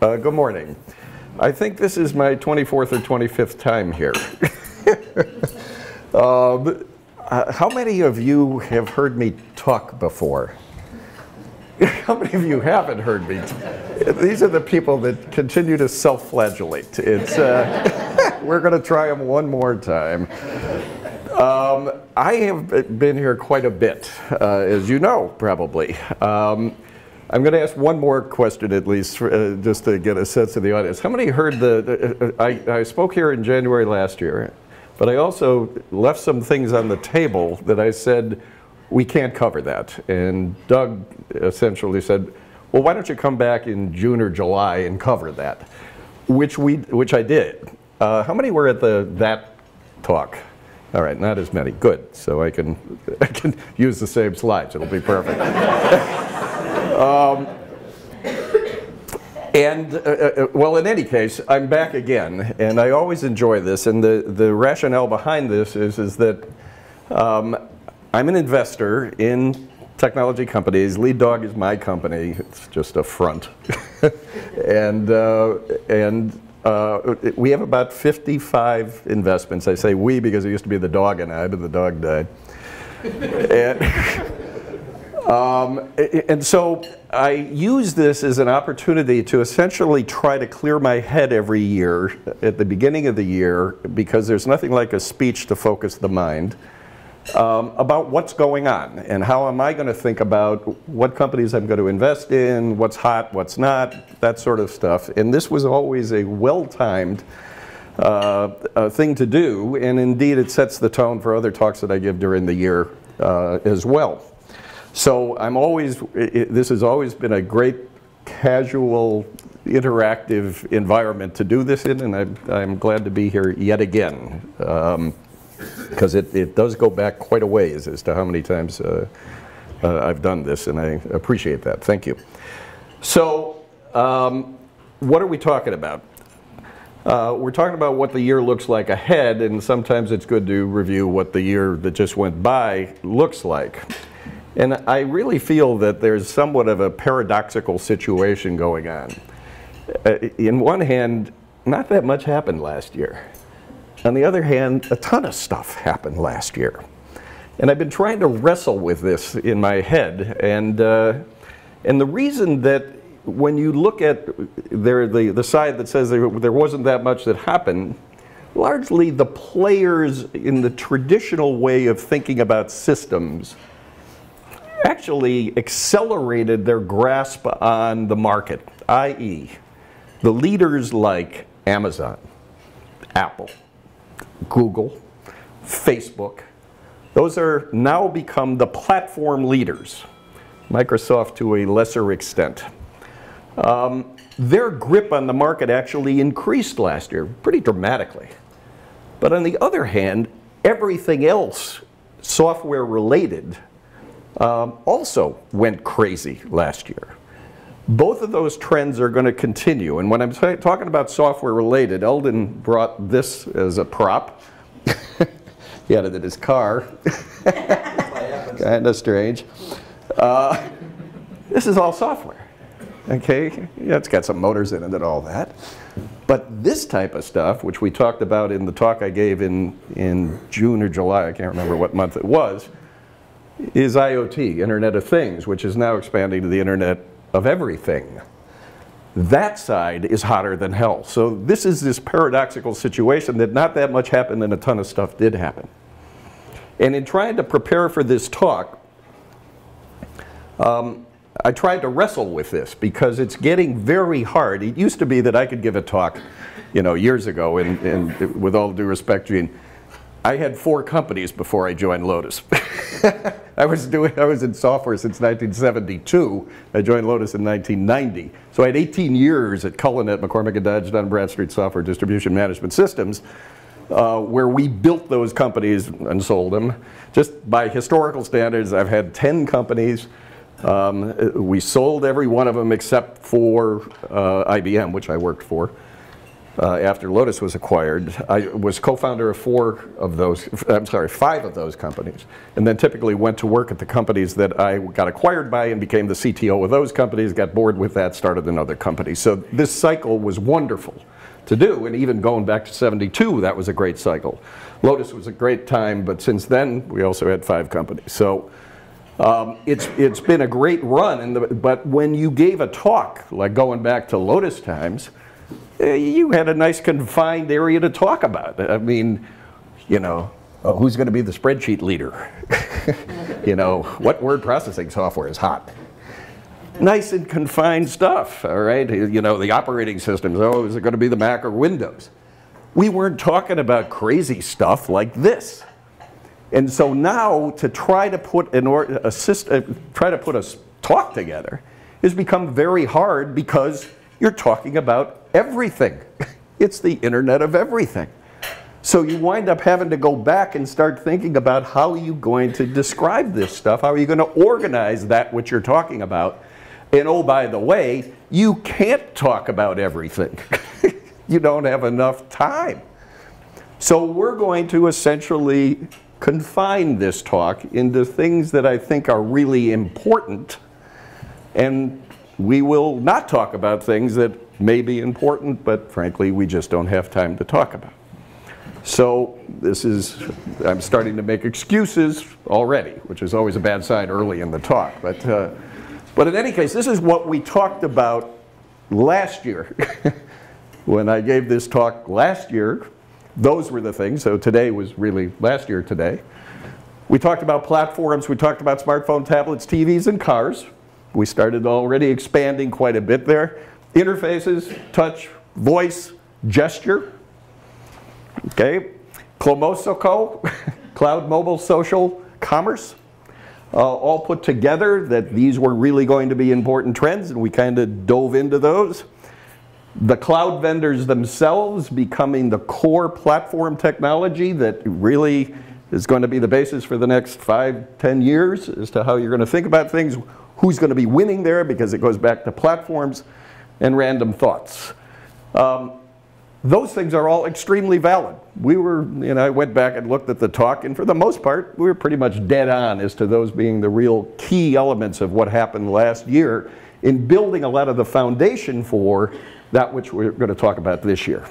Uh, good morning. I think this is my 24th or 25th time here. um, uh, how many of you have heard me talk before? how many of you haven't heard me? These are the people that continue to self-flagellate. It's, uh, we're going to try them one more time. Um, I have been here quite a bit, uh, as you know, probably. Um, I'm going to ask one more question at least, uh, just to get a sense of the audience. How many heard the, uh, uh, I, I spoke here in January last year, but I also left some things on the table that I said, we can't cover that. And Doug essentially said, well, why don't you come back in June or July and cover that? Which, we, which I did. Uh, how many were at the, that talk? All right, not as many. Good. So I can, I can use the same slides. It'll be perfect. Um, and, uh, uh, uh, well, in any case, I'm back again, and I always enjoy this. And the, the rationale behind this is, is that um, I'm an investor in technology companies. Lead Dog is my company. It's just a front. and uh, and uh, we have about 55 investments. I say we because it used to be the dog and I, but the dog died. and, um, and so I use this as an opportunity to essentially try to clear my head every year at the beginning of the year because there's nothing like a speech to focus the mind um, about what's going on and how am I going to think about what companies I'm going to invest in, what's hot, what's not, that sort of stuff. And this was always a well-timed uh, thing to do and indeed it sets the tone for other talks that I give during the year uh, as well. So I'm always, it, this has always been a great casual, interactive environment to do this in, and I'm, I'm glad to be here yet again. Because um, it, it does go back quite a ways as to how many times uh, uh, I've done this, and I appreciate that. Thank you. So, um, what are we talking about? Uh, we're talking about what the year looks like ahead, and sometimes it's good to review what the year that just went by looks like. And I really feel that there's somewhat of a paradoxical situation going on. Uh, in one hand, not that much happened last year. On the other hand, a ton of stuff happened last year. And I've been trying to wrestle with this in my head. And, uh, and the reason that when you look at there, the, the side that says there, there wasn't that much that happened, largely the players in the traditional way of thinking about systems actually accelerated their grasp on the market, i.e., the leaders like Amazon, Apple, Google, Facebook, those are now become the platform leaders. Microsoft to a lesser extent. Um, their grip on the market actually increased last year pretty dramatically. But on the other hand, everything else software related um, also went crazy last year. Both of those trends are going to continue. And when I'm talking about software related, Eldon brought this as a prop. he had it in his car. kind of strange. Uh, this is all software. Okay, yeah, it's got some motors in it and all that. But this type of stuff, which we talked about in the talk I gave in, in June or July, I can't remember what month it was, is IoT, Internet of Things, which is now expanding to the Internet of Everything. That side is hotter than hell. So this is this paradoxical situation that not that much happened and a ton of stuff did happen. And in trying to prepare for this talk, um, I tried to wrestle with this because it's getting very hard. It used to be that I could give a talk, you know, years ago, and, and with all due respect, Gene, I had four companies before I joined Lotus. I was doing I was in software since 1972. I joined Lotus in 1990. So I had 18 years at Cullinet, McCormick and Dodge, Dun Bradstreet Software Distribution Management Systems, uh, where we built those companies and sold them. Just by historical standards, I've had 10 companies. Um, we sold every one of them except for uh, IBM, which I worked for. Uh, after Lotus was acquired. I was co-founder of four of those, I'm sorry, five of those companies, and then typically went to work at the companies that I got acquired by and became the CTO of those companies, got bored with that, started another company. So this cycle was wonderful to do, and even going back to 72, that was a great cycle. Lotus was a great time, but since then, we also had five companies. So um, it's, it's been a great run, the, but when you gave a talk, like going back to Lotus times, you had a nice confined area to talk about. I mean, you know, uh, who's going to be the spreadsheet leader? you know, what word processing software is hot? Nice and confined stuff, all right? You know, the operating systems, oh, is it going to be the Mac or Windows? We weren't talking about crazy stuff like this. And so now to try to put an or, a uh, try to put a talk together has become very hard because you're talking about everything. it's the internet of everything. So you wind up having to go back and start thinking about how are you going to describe this stuff? How are you going to organize that which you're talking about? And oh, by the way, you can't talk about everything. you don't have enough time. So we're going to essentially confine this talk into things that I think are really important and we will not talk about things that may be important, but frankly, we just don't have time to talk about. So this is, I'm starting to make excuses already, which is always a bad sign early in the talk. But, uh, but in any case, this is what we talked about last year. when I gave this talk last year, those were the things. So today was really last year today. We talked about platforms, we talked about smartphone, tablets, TVs, and cars. We started already expanding quite a bit there. Interfaces, touch, voice, gesture. Okay. Clomosoco, cloud mobile social commerce. Uh, all put together that these were really going to be important trends and we kind of dove into those. The cloud vendors themselves becoming the core platform technology that really is going to be the basis for the next five, ten years as to how you're going to think about things who's going to be winning there because it goes back to platforms and random thoughts. Um, those things are all extremely valid. We were, you know, I went back and looked at the talk, and for the most part, we were pretty much dead on as to those being the real key elements of what happened last year in building a lot of the foundation for that which we're going to talk about this year.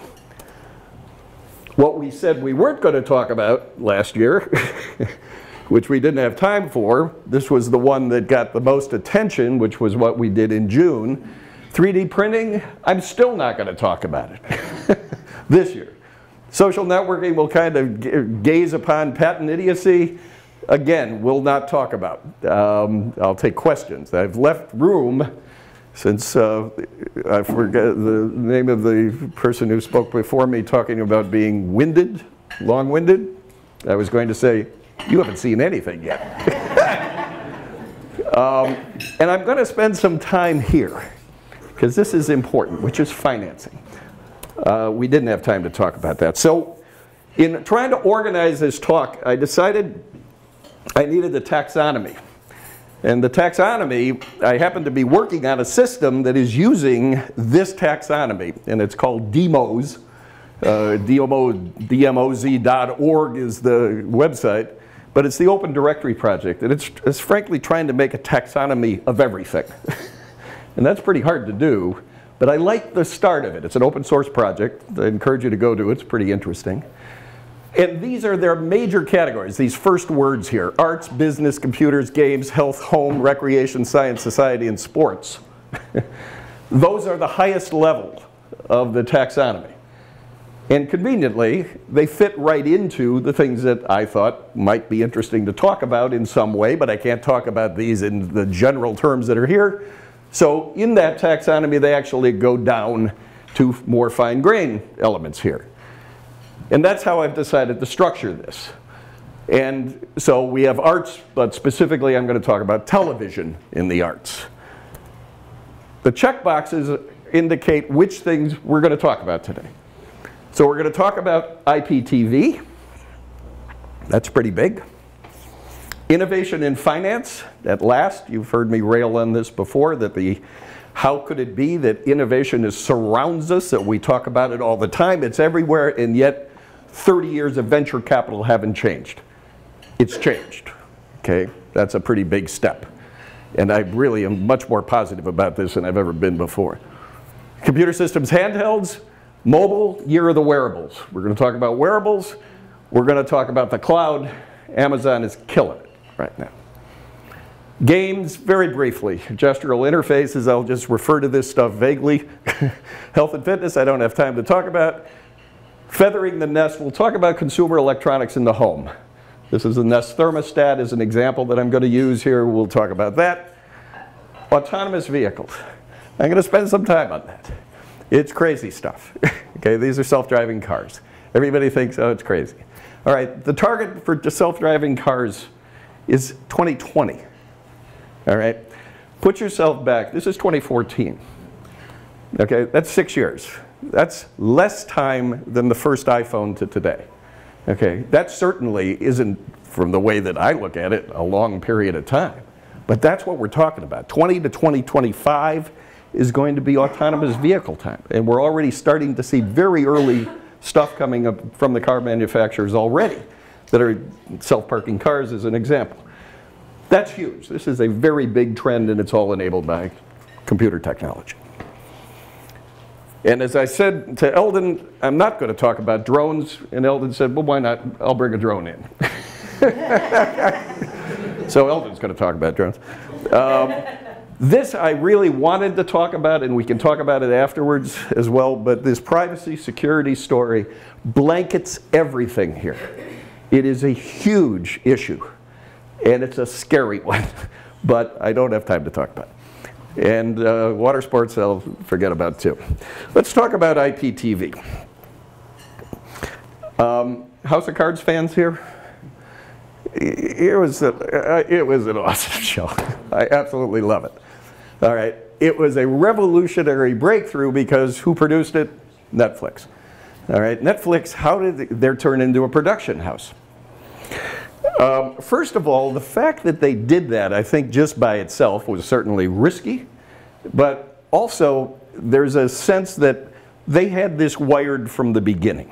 What we said we weren't going to talk about last year which we didn't have time for. This was the one that got the most attention, which was what we did in June. 3D printing, I'm still not going to talk about it this year. Social networking will kind of gaze upon patent idiocy. Again, we'll not talk about. Um, I'll take questions. I've left room since uh, I forget the name of the person who spoke before me talking about being winded, long-winded. I was going to say you haven't seen anything yet. um, and I'm going to spend some time here because this is important, which is financing. Uh, we didn't have time to talk about that. So in trying to organize this talk, I decided I needed a taxonomy. And the taxonomy, I happen to be working on a system that is using this taxonomy, and it's called DMOZ. Uh, DMO, DMOZ.org is the website. But it's the Open Directory project, and it's, it's frankly trying to make a taxonomy of everything. and that's pretty hard to do, but I like the start of it. It's an open source project. I encourage you to go to it. It's pretty interesting. And these are their major categories, these first words here. Arts, business, computers, games, health, home, recreation, science, society, and sports. Those are the highest level of the taxonomy. And conveniently, they fit right into the things that I thought might be interesting to talk about in some way, but I can't talk about these in the general terms that are here. So in that taxonomy, they actually go down to more fine grain elements here. And that's how I've decided to structure this. And so we have arts, but specifically I'm going to talk about television in the arts. The checkboxes indicate which things we're going to talk about today. So we're going to talk about IPTV. That's pretty big. Innovation in finance, at last, you've heard me rail on this before, that the How could it be that innovation is, surrounds us, that we talk about it all the time, it's everywhere, and yet 30 years of venture capital haven't changed? It's changed, okay? That's a pretty big step. And I really am much more positive about this than I've ever been before. Computer systems handhelds, mobile, year of the wearables. We're going to talk about wearables. We're going to talk about the cloud. Amazon is killing it right now. Games, very briefly. Gestural interfaces, I'll just refer to this stuff vaguely. Health and fitness, I don't have time to talk about. Feathering the Nest, we'll talk about consumer electronics in the home. This is the Nest thermostat as an example that I'm going to use here. We'll talk about that. Autonomous vehicles. I'm going to spend some time on that. It's crazy stuff. okay, these are self-driving cars. Everybody thinks, oh, it's crazy. All right, the target for self-driving cars is 2020. All right, put yourself back. This is 2014. Okay, that's six years. That's less time than the first iPhone to today. Okay, that certainly isn't, from the way that I look at it, a long period of time. But that's what we're talking about. 20 to 2025 is going to be autonomous vehicle time. And we're already starting to see very early stuff coming up from the car manufacturers already that are self-parking cars as an example. That's huge. This is a very big trend and it's all enabled by computer technology. And as I said to Eldon, I'm not going to talk about drones. And Eldon said, well, why not? I'll bring a drone in. so Eldon's going to talk about drones. Um, this I really wanted to talk about, and we can talk about it afterwards as well, but this privacy security story blankets everything here. It is a huge issue and it's a scary one, but I don't have time to talk about it. And uh, water sports, I'll forget about too. Let's talk about IPTV. Um, House of Cards fans here? It was, a, uh, it was an awesome show. I absolutely love it. All right, it was a revolutionary breakthrough because who produced it? Netflix. All right, Netflix, how did they turn into a production house? Um, first of all, the fact that they did that, I think just by itself was certainly risky, but also there's a sense that they had this wired from the beginning.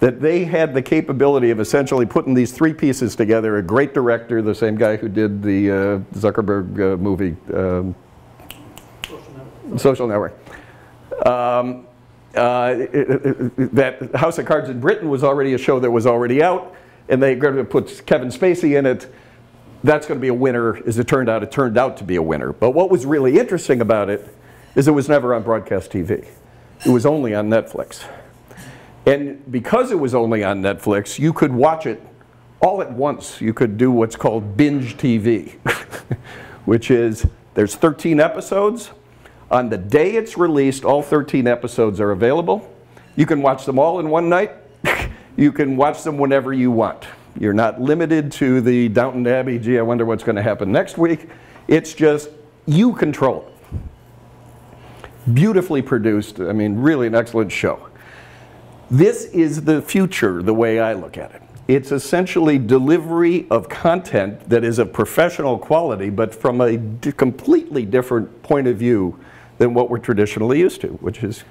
That they had the capability of essentially putting these three pieces together. A great director, the same guy who did the uh, Zuckerberg uh, movie, um, Social Network. Um, uh, that House of Cards in Britain was already a show that was already out and to put Kevin Spacey in it, that's going to be a winner. As it turned out, it turned out to be a winner. But what was really interesting about it is it was never on broadcast TV. It was only on Netflix. And because it was only on Netflix, you could watch it all at once. You could do what's called binge TV, which is there's 13 episodes. On the day it's released, all 13 episodes are available. You can watch them all in one night. You can watch them whenever you want. You're not limited to the Downton Abbey, gee, I wonder what's going to happen next week. It's just you control it. Beautifully produced, I mean, really an excellent show. This is the future, the way I look at it. It's essentially delivery of content that is of professional quality, but from a completely different point of view than what we're traditionally used to, which is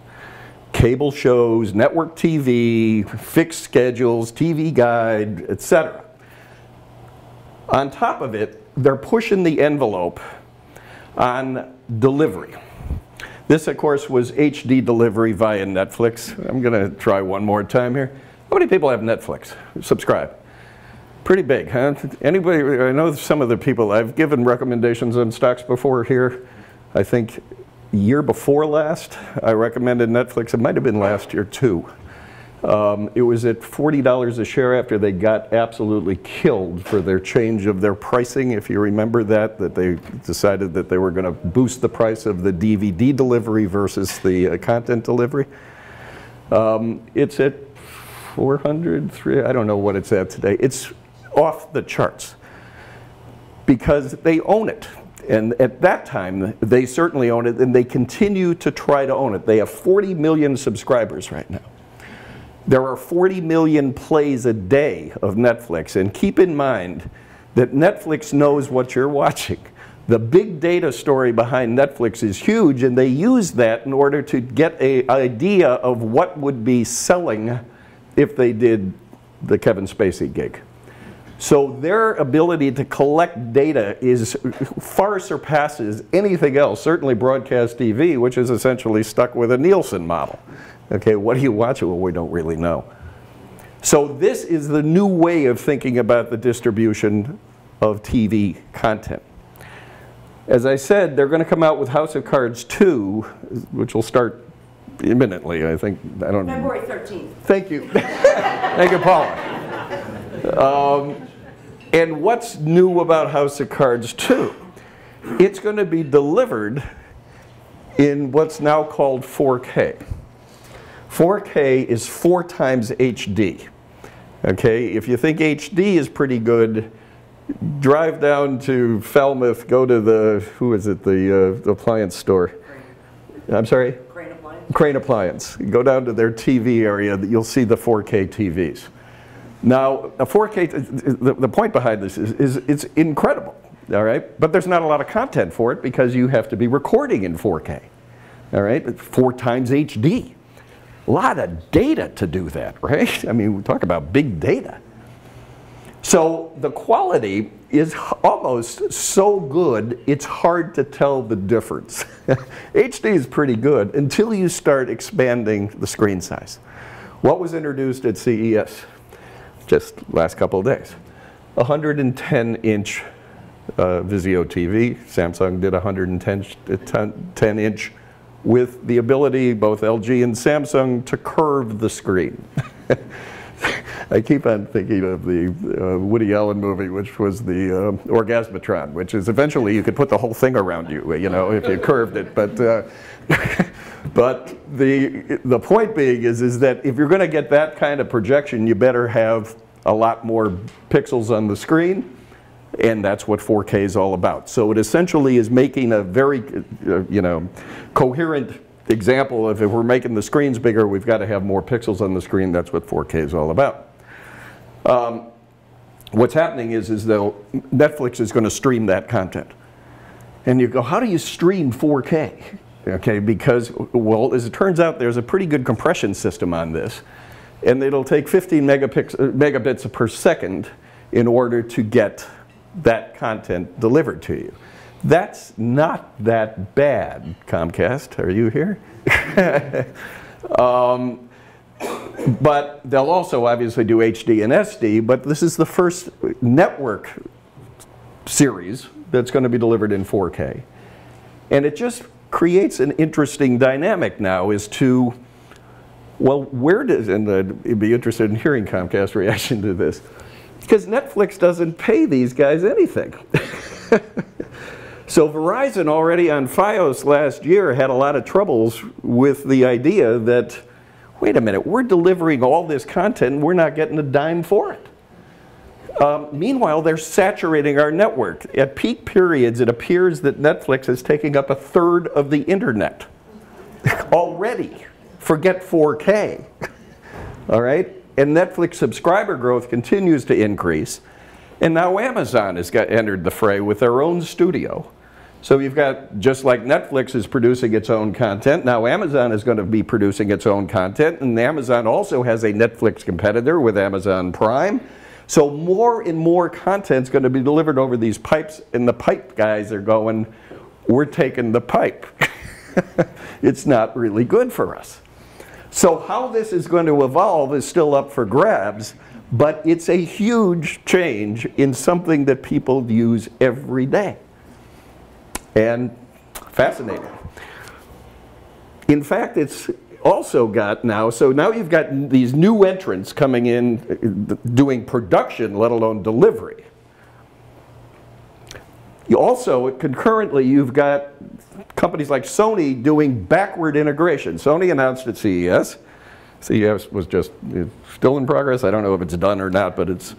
cable shows, network TV, fixed schedules, TV guide, etc. On top of it, they're pushing the envelope on delivery. This, of course, was HD delivery via Netflix. I'm going to try one more time here. How many people have Netflix? Subscribe. Pretty big, huh? Anybody, I know some of the people, I've given recommendations on stocks before here. I think year before last, I recommended Netflix. It might have been last year too. Um, it was at $40 a share after they got absolutely killed for their change of their pricing. If you remember that, that they decided that they were going to boost the price of the DVD delivery versus the uh, content delivery. Um, it's at 400, 3, I don't know what it's at today. It's off the charts because they own it. And at that time, they certainly own it, and they continue to try to own it. They have 40 million subscribers right now. There are 40 million plays a day of Netflix, and keep in mind that Netflix knows what you're watching. The big data story behind Netflix is huge, and they use that in order to get an idea of what would be selling if they did the Kevin Spacey gig. So their ability to collect data is far surpasses anything else, certainly broadcast TV, which is essentially stuck with a Nielsen model. Okay, what do you watch? Well, we don't really know. So this is the new way of thinking about the distribution of TV content. As I said, they're going to come out with House of Cards 2, which will start imminently, I think. I don't know. February 13th. Thank you. Thank you, Paula. Um, and what's new about House of Cards 2? It's going to be delivered in what's now called 4K. 4K is four times HD. Okay, if you think HD is pretty good, drive down to Falmouth, go to the, who is it, the, uh, appliance store. I'm sorry? Crane Appliance. Crane Appliance. Go down to their TV area, you'll see the 4K TVs. Now, a 4K, uh, uh, the, the point behind this is, is it's incredible, all right? But there's not a lot of content for it because you have to be recording in 4K, all right? Four times HD. A lot of data to do that, right? I mean, we talk about big data. So the quality is almost so good, it's hard to tell the difference. HD is pretty good until you start expanding the screen size. What was introduced at CES just last couple of days? 110 inch uh, Vizio TV. Samsung did 110 10 inch with the ability, both LG and Samsung, to curve the screen. I keep on thinking of the uh, Woody Allen movie, which was the uh, Orgasmatron, which is eventually you could put the whole thing around you, you know, if you curved it. But, uh, but the, the point being is, is that if you're going to get that kind of projection, you better have a lot more pixels on the screen and that's what 4K is all about. So it essentially is making a very, uh, you know, coherent example of if we're making the screens bigger, we've got to have more pixels on the screen. That's what 4K is all about. Um, what's happening is, is that Netflix is going to stream that content. And you go, how do you stream 4K? Okay, because, well, as it turns out, there's a pretty good compression system on this. And it'll take 15 megabits per second in order to get that content delivered to you. That's not that bad, Comcast. Are you here? um, but they'll also obviously do HD and SD, but this is the first network series that's going to be delivered in 4K. And it just creates an interesting dynamic now as to, well, where does, and I'd be interested in hearing Comcast reaction to this, because Netflix doesn't pay these guys anything. so Verizon already on Fios last year had a lot of troubles with the idea that, wait a minute, we're delivering all this content and we're not getting a dime for it. Um, meanwhile, they're saturating our network. At peak periods, it appears that Netflix is taking up a third of the internet already. Forget 4K. All right? and Netflix subscriber growth continues to increase. And now Amazon has got entered the fray with their own studio. So you've got, just like Netflix is producing its own content, now Amazon is going to be producing its own content, and Amazon also has a Netflix competitor with Amazon Prime. So more and more content is going to be delivered over these pipes, and the pipe guys are going, we're taking the pipe. it's not really good for us. So how this is going to evolve is still up for grabs, but it's a huge change in something that people use every day. And fascinating. In fact, it's also got now, so now you've got these new entrants coming in doing production, let alone delivery. You also, concurrently, you've got companies like Sony doing backward integration. Sony announced at CES, CES was just still in progress, I don't know if it's done or not, but it's,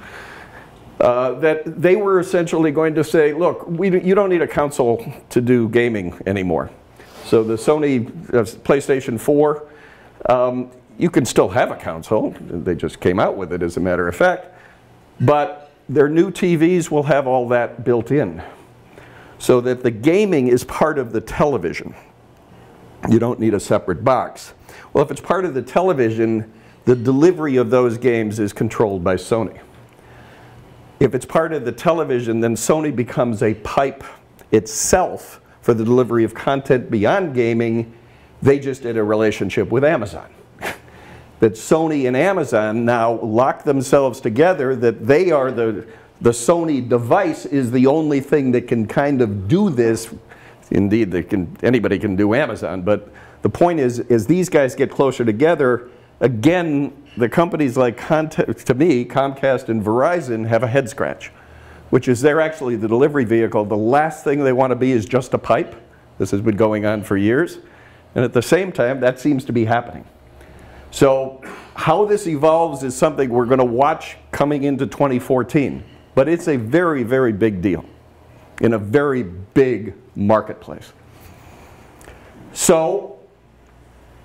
uh, that they were essentially going to say, look, we, you don't need a console to do gaming anymore. So the Sony uh, PlayStation 4, um, you can still have a console. They just came out with it as a matter of fact. But their new TVs will have all that built in. so that the gaming is part of the television. You don't need a separate box. Well, if it's part of the television, the delivery of those games is controlled by Sony. If it's part of the television, then Sony becomes a pipe itself for the delivery of content beyond gaming. They just did a relationship with Amazon. that Sony and Amazon now lock themselves together, that they are the, the Sony device is the only thing that can kind of do this. Indeed, they can, anybody can do Amazon, but the point is, as these guys get closer together, again, the companies like, to me, Comcast and Verizon have a head scratch, which is they're actually the delivery vehicle. The last thing they want to be is just a pipe. This has been going on for years. And at the same time, that seems to be happening. So how this evolves is something we're going to watch coming into 2014. But it's a very, very big deal in a very big marketplace. So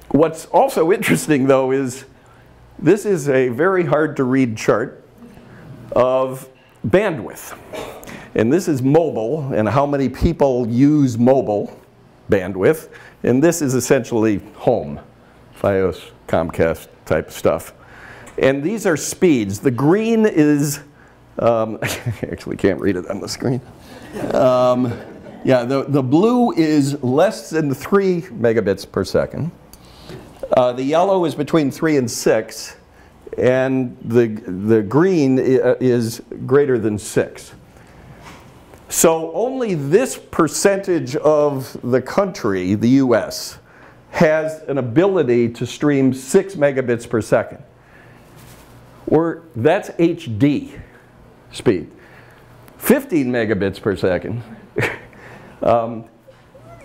what's also interesting, though, is this is a very hard to read chart of bandwidth. And this is mobile and how many people use mobile bandwidth. And this is essentially home, Fios, Comcast type stuff. And these are speeds. The green is, um, I actually can't read it on the screen. Um, yeah, the, the blue is less than three megabits per second. Uh, the yellow is between 3 and 6, and the, the green uh, is greater than 6. So only this percentage of the country, the US, has an ability to stream 6 megabits per second. Or that's HD speed. 15 megabits per second. um,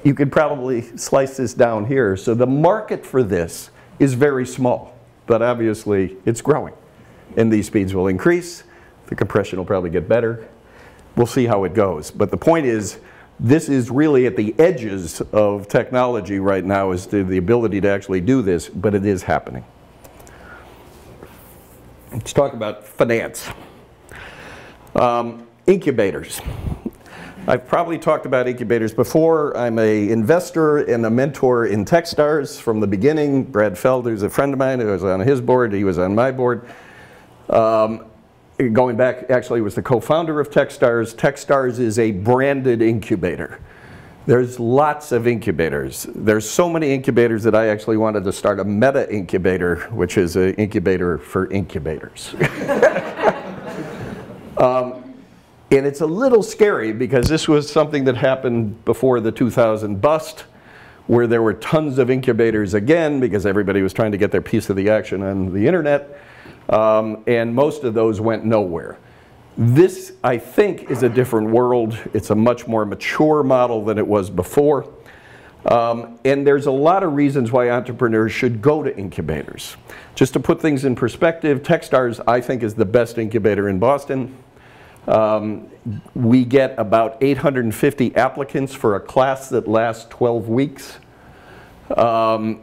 you could probably slice this down here. So the market for this is very small, but obviously it's growing. And these speeds will increase. The compression will probably get better. We'll see how it goes. But the point is, this is really at the edges of technology right now as to the ability to actually do this, but it is happening. Let's talk about finance. Um, incubators. I've probably talked about incubators before. I'm a investor and a mentor in Techstars from the beginning. Brad Feld, who's a friend of mine, who was on his board, he was on my board. Um, going back, actually was the co-founder of Techstars. Techstars is a branded incubator. There's lots of incubators. There's so many incubators that I actually wanted to start a meta incubator, which is an incubator for incubators. um, and it's a little scary because this was something that happened before the 2000 bust, where there were tons of incubators again because everybody was trying to get their piece of the action on the internet. Um, and most of those went nowhere. This, I think, is a different world. It's a much more mature model than it was before. Um, and there's a lot of reasons why entrepreneurs should go to incubators. Just to put things in perspective, Techstars, I think, is the best incubator in Boston. Um, we get about 850 applicants for a class that lasts 12 weeks. Um,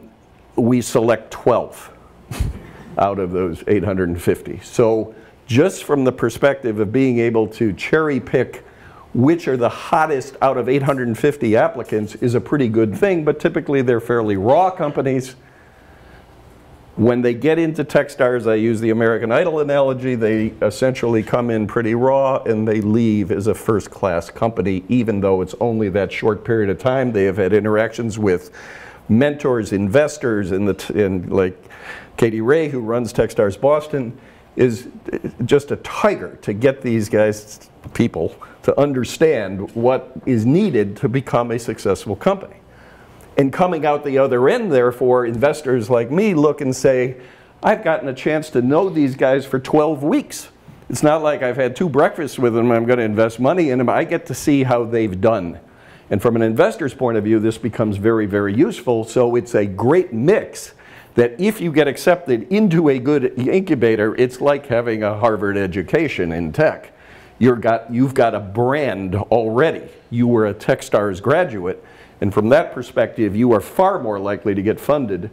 we select 12 out of those 850. So just from the perspective of being able to cherry pick which are the hottest out of 850 applicants is a pretty good thing, but typically they're fairly raw companies when they get into Techstars, I use the American Idol analogy, they essentially come in pretty raw and they leave as a first class company, even though it's only that short period of time. They have had interactions with mentors, investors, and, the and like Katie Rae, who runs Techstars Boston, is just a tiger to get these guys, people, to understand what is needed to become a successful company. And coming out the other end, therefore, investors like me look and say, I've gotten a chance to know these guys for 12 weeks. It's not like I've had two breakfasts with them, I'm going to invest money in them. I get to see how they've done. And from an investor's point of view, this becomes very, very useful. So it's a great mix that if you get accepted into a good incubator, it's like having a Harvard education in tech. You're got, you've got a brand already. You were a Techstars graduate. And from that perspective, you are far more likely to get funded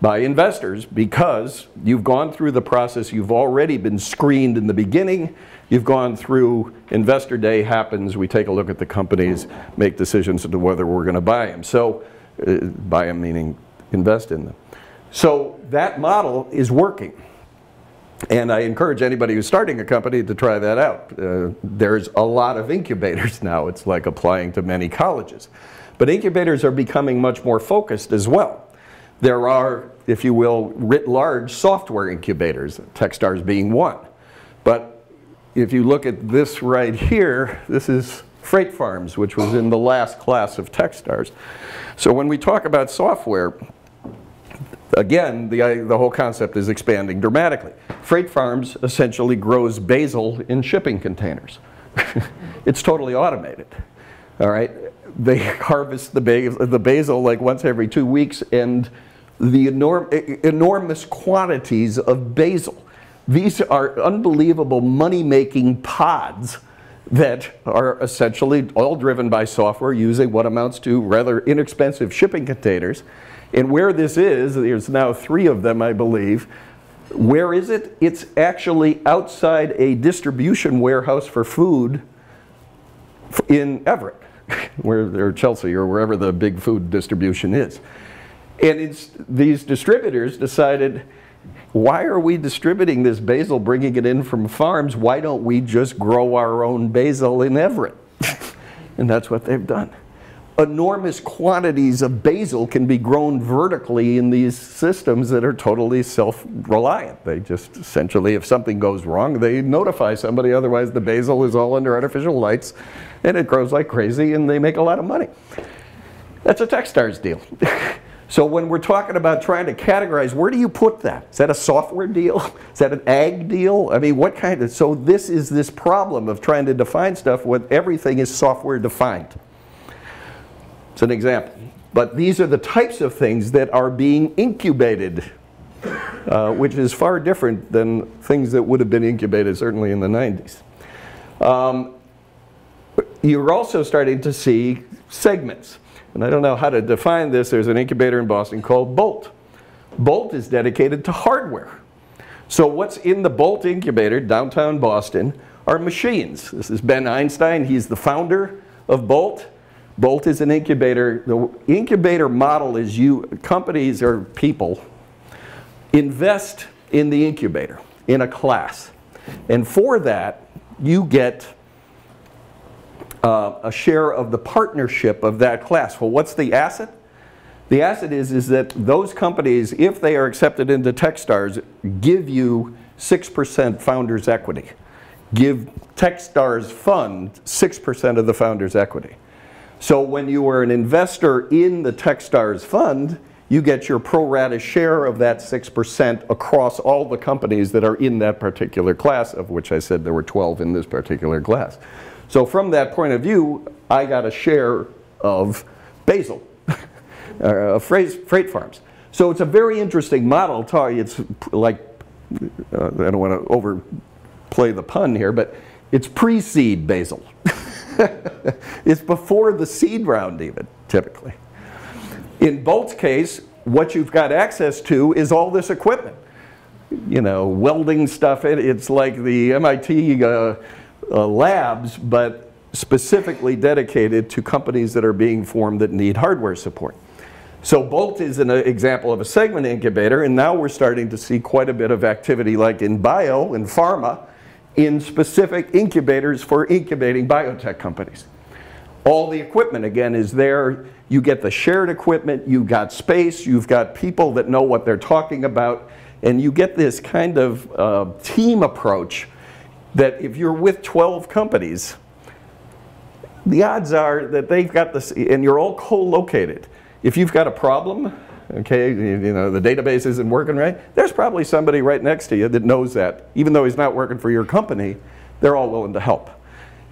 by investors because you've gone through the process, you've already been screened in the beginning, you've gone through, investor day happens, we take a look at the companies, make decisions as to whether we're going to buy them. So, uh, buy them meaning invest in them. So that model is working. And I encourage anybody who's starting a company to try that out. Uh, there's a lot of incubators now. It's like applying to many colleges. But incubators are becoming much more focused as well. There are, if you will, writ large software incubators, Techstars being one. But if you look at this right here, this is Freight Farms, which was in the last class of Techstars. So when we talk about software, again, the, uh, the whole concept is expanding dramatically. Freight Farms essentially grows basil in shipping containers. it's totally automated. All right, they harvest the, basil, the basil like once every two weeks, and the enorm enormous quantities of basil. These are unbelievable money-making pods that are essentially all driven by software using what amounts to rather inexpensive shipping containers. And where this is, there's now three of them, I believe. Where is it? It's actually outside a distribution warehouse for food in Everett, where or Chelsea or wherever the big food distribution is. And these distributors decided, why are we distributing this basil, bringing it in from farms? Why don't we just grow our own basil in Everett? and that's what they've done. Enormous quantities of basil can be grown vertically in these systems that are totally self-reliant. They just essentially, if something goes wrong, they notify somebody. Otherwise, the basil is all under artificial lights, and it grows like crazy, and they make a lot of money. That's a Techstars deal. So when we're talking about trying to categorize, where do you put that? Is that a software deal? Is that an ag deal? I mean, what kind of, so this is this problem of trying to define stuff when everything is software defined. It's an example. But these are the types of things that are being incubated, uh, which is far different than things that would have been incubated certainly in the 90s. Um, you're also starting to see segments and I don't know how to define this, there's an incubator in Boston called Bolt. Bolt is dedicated to hardware. So what's in the Bolt incubator, downtown Boston, are machines. This is Ben Einstein, he's the founder of Bolt. Bolt is an incubator. The incubator model is you, companies or people, invest in the incubator, in a class. And for that, you get uh, a share of the partnership of that class. Well, what's the asset? The asset is, is that those companies, if they are accepted into Techstars, give you 6% founder's equity. Give Techstars fund 6% of the founder's equity. So when you are an investor in the Techstars fund, you get your pro rata share of that 6% across all the companies that are in that particular class, of which I said there were 12 in this particular class. So from that point of view, I got a share of basil, uh, freight, freight farms. So it's a very interesting model. It's like, uh, I don't want to overplay the pun here, but it's pre-seed basil. it's before the seed round even, typically. In Bolt's case, what you've got access to is all this equipment. You know, welding stuff. it's like the MIT uh, uh, labs, but specifically dedicated to companies that are being formed that need hardware support. So Bolt is an example of a segment incubator, and now we're starting to see quite a bit of activity like in bio and pharma in specific incubators for incubating biotech companies. All the equipment, again, is there. You get the shared equipment, you've got space, you've got people that know what they're talking about, and you get this kind of uh, team approach that if you're with 12 companies, the odds are that they've got this, and you're all co-located. If you've got a problem, okay, you know, the database isn't working right, there's probably somebody right next to you that knows that. Even though he's not working for your company, they're all willing to help.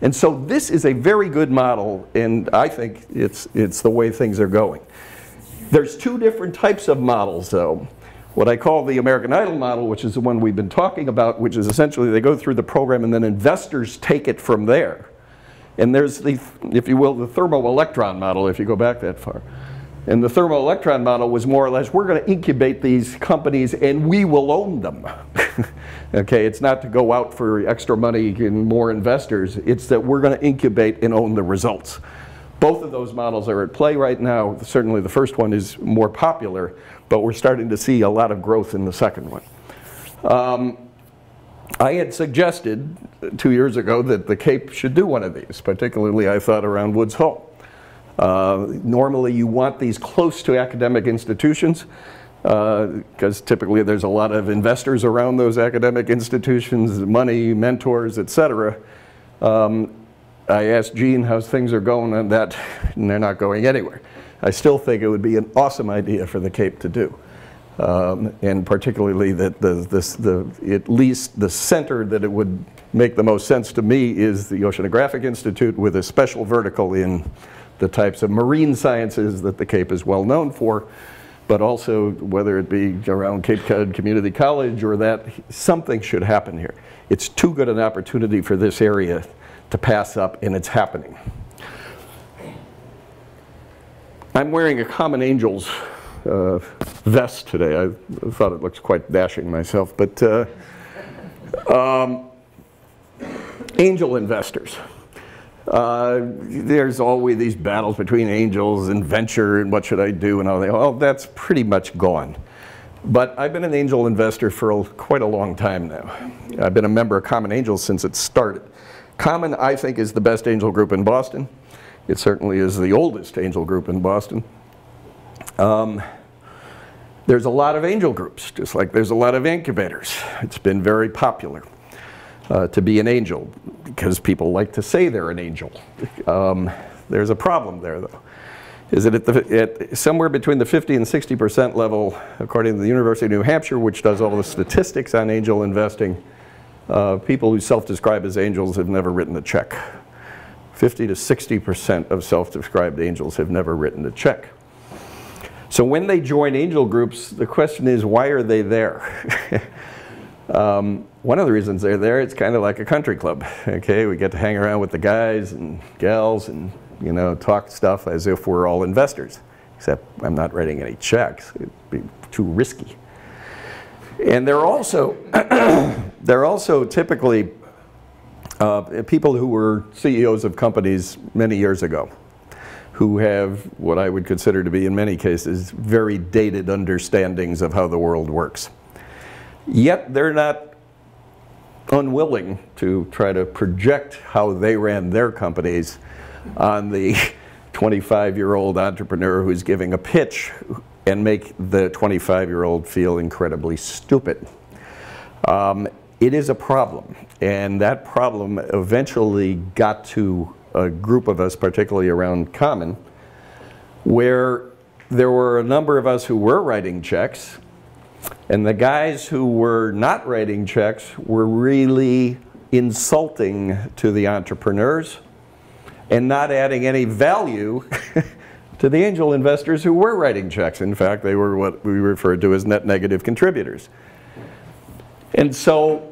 And so this is a very good model, and I think it's, it's the way things are going. There's two different types of models, though what I call the American Idol model, which is the one we've been talking about, which is essentially they go through the program and then investors take it from there. And there's the, if you will, the Thermo Electron model, if you go back that far. And the Thermo Electron model was more or less, we're going to incubate these companies and we will own them. okay, it's not to go out for extra money and more investors. It's that we're going to incubate and own the results. Both of those models are at play right now. Certainly the first one is more popular, but we're starting to see a lot of growth in the second one. Um, I had suggested two years ago that the Cape should do one of these, particularly I thought around Woods Hole. Uh, normally you want these close to academic institutions because uh, typically there's a lot of investors around those academic institutions, money, mentors, etc. Um, I asked Gene how things are going on that, and they're not going anywhere. I still think it would be an awesome idea for the Cape to do. Um, and particularly that the, this, the, at least the center that it would make the most sense to me is the Oceanographic Institute with a special vertical in the types of marine sciences that the Cape is well known for, but also whether it be around Cape Cod Community College or that, something should happen here. It's too good an opportunity for this area to pass up and it's happening. I'm wearing a Common Angels uh, vest today. I thought it looks quite dashing myself, but uh, um, angel investors. Uh, there's always these battles between angels and venture and what should I do and all that. Well, that's pretty much gone. But I've been an angel investor for quite a long time now. I've been a member of Common Angels since it started. Common, I think, is the best angel group in Boston. It certainly is the oldest angel group in Boston. Um, there's a lot of angel groups, just like there's a lot of incubators. It's been very popular uh, to be an angel because people like to say they're an angel. Um, there's a problem there though. Is that at, the, at somewhere between the 50 and 60 percent level, according to the University of New Hampshire, which does all the statistics on angel investing, uh, people who self-describe as angels have never written a check. 50 to 60 percent of self-described angels have never written a check. So when they join angel groups, the question is, why are they there? Um, one of the reasons they're there, it's kind of like a country club. Okay, we get to hang around with the guys and gals and you know talk stuff as if we're all investors. Except I'm not writing any checks; it'd be too risky. And they're also they're also typically uh, people who were CEOs of companies many years ago, who have what I would consider to be, in many cases, very dated understandings of how the world works. Yet they're not unwilling to try to project how they ran their companies on the 25 year old entrepreneur who's giving a pitch and make the 25 year old feel incredibly stupid. Um, it is a problem, and that problem eventually got to a group of us, particularly around Common, where there were a number of us who were writing checks and the guys who were not writing checks were really insulting to the entrepreneurs and not adding any value to the angel investors who were writing checks. In fact, they were what we refer to as net negative contributors. And so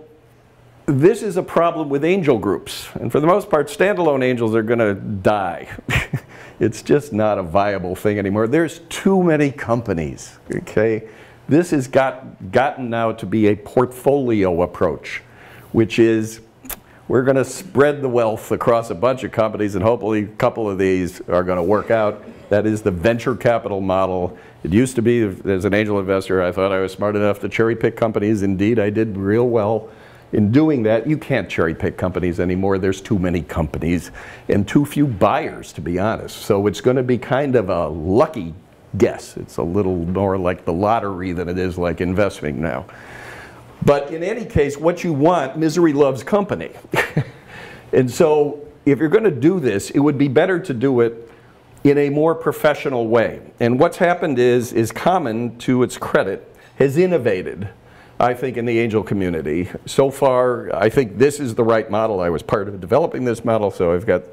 this is a problem with angel groups. And for the most part, standalone angels are going to die. it's just not a viable thing anymore. There's too many companies, okay? This has got, gotten now to be a portfolio approach, which is we're going to spread the wealth across a bunch of companies and hopefully a couple of these are going to work out. That is the venture capital model. It used to be, as an angel investor, I thought I was smart enough to cherry pick companies. Indeed, I did real well in doing that. You can't cherry pick companies anymore. There's too many companies and too few buyers, to be honest. So it's going to be kind of a lucky guess. It's a little more like the lottery than it is like investing now. But in any case, what you want, misery loves company. and so if you're going to do this, it would be better to do it in a more professional way. And what's happened is, is Common, to its credit, has innovated, I think, in the angel community. So far, I think this is the right model. I was part of developing this model, so I've got,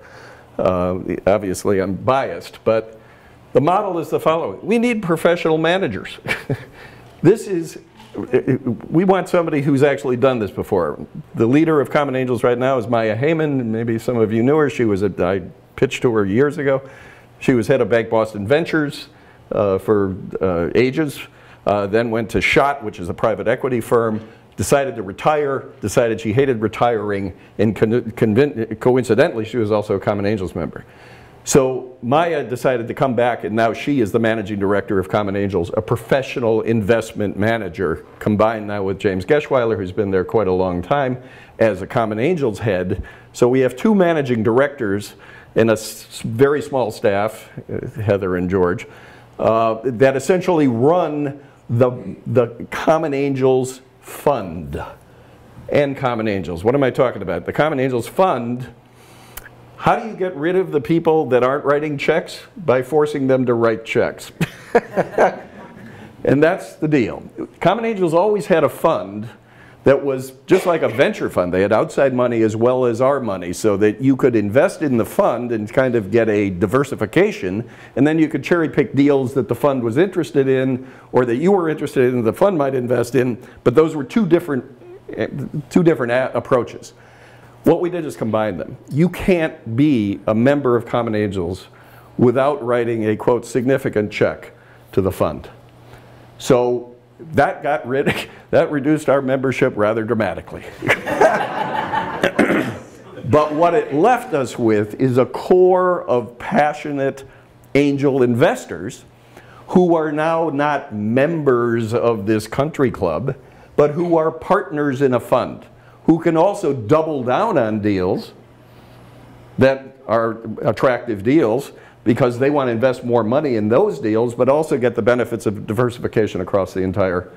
uh, obviously I'm biased, but the model is the following. We need professional managers. this is, we want somebody who's actually done this before. The leader of Common Angels right now is Maia Heymann. Maybe some of you knew her. She was, a, I pitched to her years ago. She was head of Bank Boston Ventures uh, for uh, ages, uh, then went to Schott, which is a private equity firm, decided to retire, decided she hated retiring, and coincidentally, she was also a Common Angels member. So Maia decided to come back, and now she is the managing director of Common Angels, a professional investment manager, combined now with James Geshwiler, who's been there quite a long time, as a Common Angels head. So we have two managing directors and a very small staff, uh, Heather and George, uh, that essentially run the, the Common Angels Fund and Common Angels. What am I talking about? The Common Angels Fund how do you get rid of the people that aren't writing checks? By forcing them to write checks. and that's the deal. Common Angels always had a fund that was just like a venture fund. They had outside money as well as our money so that you could invest in the fund and kind of get a diversification and then you could cherry pick deals that the fund was interested in or that you were interested in the fund might invest in, but those were two different, two different approaches. What we did is combine them. You can't be a member of Common Angels without writing a, quote, significant check to the fund. So that got rid, that reduced our membership rather dramatically. but what it left us with is a core of passionate angel investors who are now not members of this country club, but who are partners in a fund who can also double down on deals that are attractive deals because they want to invest more money in those deals, but also get the benefits of diversification across the entire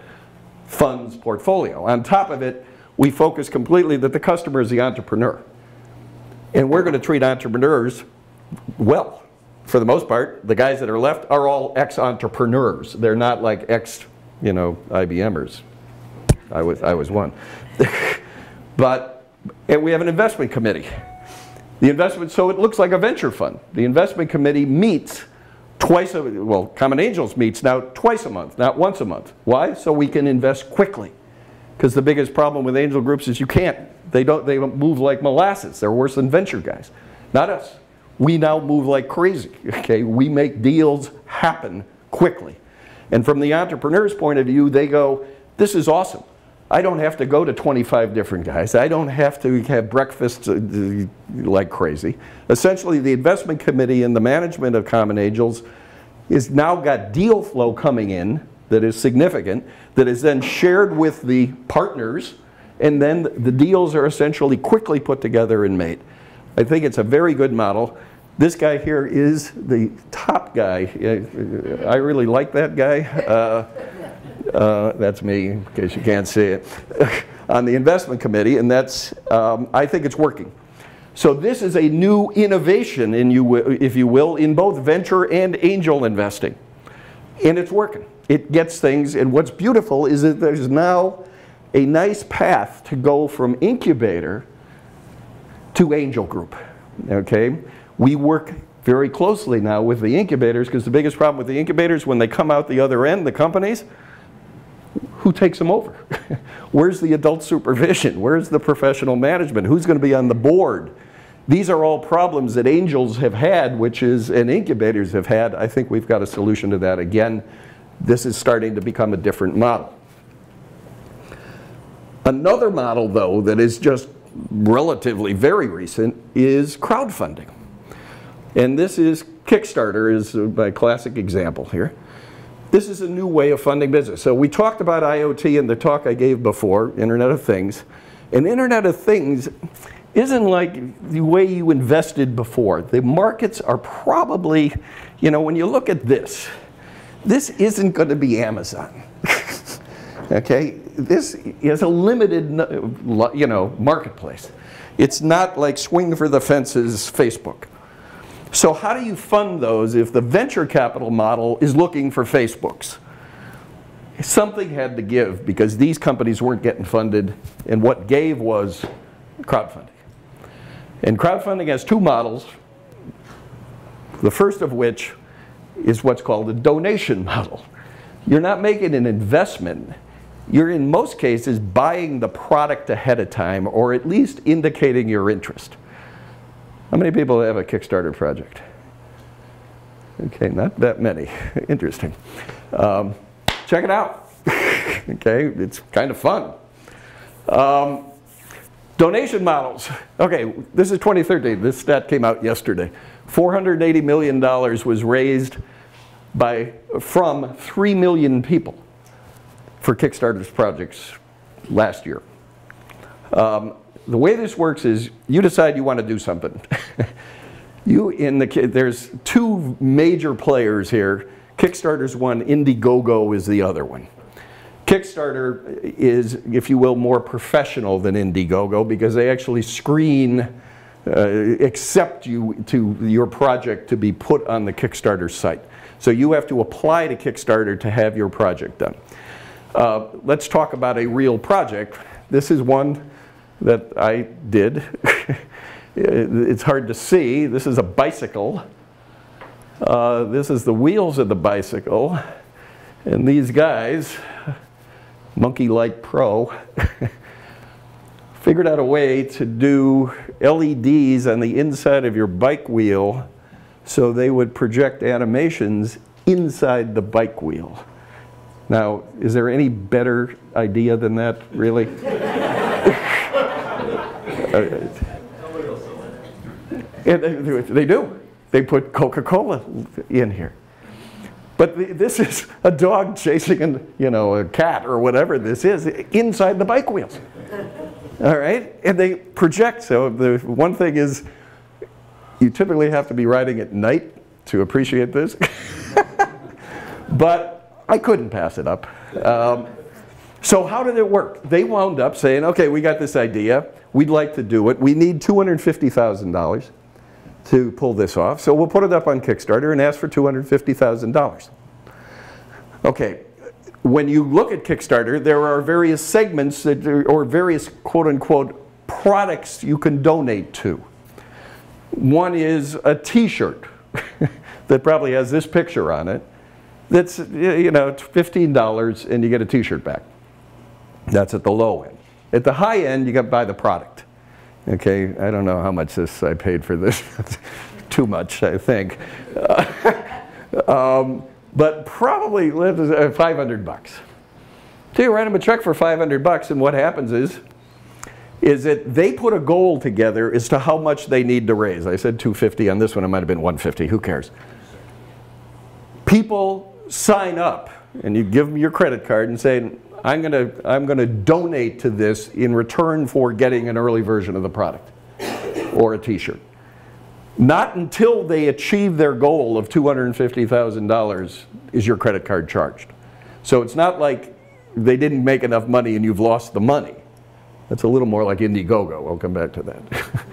fund's portfolio. On top of it, we focus completely that the customer is the entrepreneur. And we're going to treat entrepreneurs well. For the most part, the guys that are left are all ex-entrepreneurs. They're not like ex, you know, IBMers. I was, I was one. But and we have an investment committee. The investment, so it looks like a venture fund. The investment committee meets twice a, well, Common Angels meets now twice a month, not once a month. Why? So we can invest quickly. Because the biggest problem with angel groups is you can't. They don't, they don't move like molasses. They're worse than venture guys. Not us. We now move like crazy, okay? We make deals happen quickly. And from the entrepreneur's point of view, they go, this is awesome. I don't have to go to 25 different guys. I don't have to have breakfast uh, like crazy. Essentially, the investment committee and the management of Common Angels is now got deal flow coming in that is significant, that is then shared with the partners, and then the deals are essentially quickly put together and made. I think it's a very good model. This guy here is the top guy. I really like that guy. Uh, uh, that's me, in case you can't see it, on the investment committee, and that's, um, I think it's working. So this is a new innovation, in you, if you will, in both venture and angel investing. And it's working. It gets things, and what's beautiful is that there's now a nice path to go from incubator to angel group, okay? We work very closely now with the incubators because the biggest problem with the incubators when they come out the other end, the companies, who takes them over? Where's the adult supervision? Where's the professional management? Who's going to be on the board? These are all problems that angels have had, which is, and incubators have had. I think we've got a solution to that. Again, this is starting to become a different model. Another model, though, that is just relatively very recent is crowdfunding. And this is Kickstarter is my classic example here. This is a new way of funding business. So we talked about IoT in the talk I gave before, Internet of Things. And Internet of Things isn't like the way you invested before. The markets are probably, you know, when you look at this, this isn't going to be Amazon. okay? This is a limited, you know, marketplace. It's not like swing for the fences Facebook. So how do you fund those if the venture capital model is looking for Facebooks? Something had to give because these companies weren't getting funded and what gave was crowdfunding. And crowdfunding has two models, the first of which is what's called a donation model. You're not making an investment. You're in most cases buying the product ahead of time or at least indicating your interest. How many people have a Kickstarter project? Okay, not that many. Interesting. Um, check it out. okay, it's kind of fun. Um, donation models. Okay, this is 2013. This stat came out yesterday. $480 million was raised by, from 3 million people for Kickstarter's projects last year. Um, the way this works is you decide you want to do something. you in the there's two major players here. Kickstarter's one, Indiegogo is the other one. Kickstarter is, if you will, more professional than Indiegogo because they actually screen, uh, accept you to your project to be put on the Kickstarter site. So you have to apply to Kickstarter to have your project done. Uh, let's talk about a real project. This is one that I did. it's hard to see. This is a bicycle. Uh, this is the wheels of the bicycle. And these guys, Monkey Light Pro, figured out a way to do LEDs on the inside of your bike wheel so they would project animations inside the bike wheel. Now, is there any better idea than that, really? and they do. They put Coca-Cola in here. But this is a dog chasing a, you know, a cat or whatever this is inside the bike wheels. All right? And they project. So the one thing is you typically have to be riding at night to appreciate this. but I couldn't pass it up. Um, so how did it work? They wound up saying, okay, we got this idea. We'd like to do it. We need $250,000 to pull this off. So we'll put it up on Kickstarter and ask for $250,000. Okay, when you look at Kickstarter, there are various segments that, or various quote unquote products you can donate to. One is a t-shirt that probably has this picture on it that's, you know, $15 and you get a t-shirt back. That's at the low end. At the high end, you got to buy the product. Okay, I don't know how much this I paid for this. Too much, I think. um, but probably uh, 500 bucks. So you write them a check for 500 bucks, and what happens is, is that they put a goal together as to how much they need to raise. I said 250 on this one, it might have been 150, who cares? People sign up and you give them your credit card and say, I'm going to I'm going to donate to this in return for getting an early version of the product or a t-shirt. Not until they achieve their goal of $250,000 is your credit card charged. So it's not like they didn't make enough money and you've lost the money. That's a little more like Indiegogo. I'll come back to that.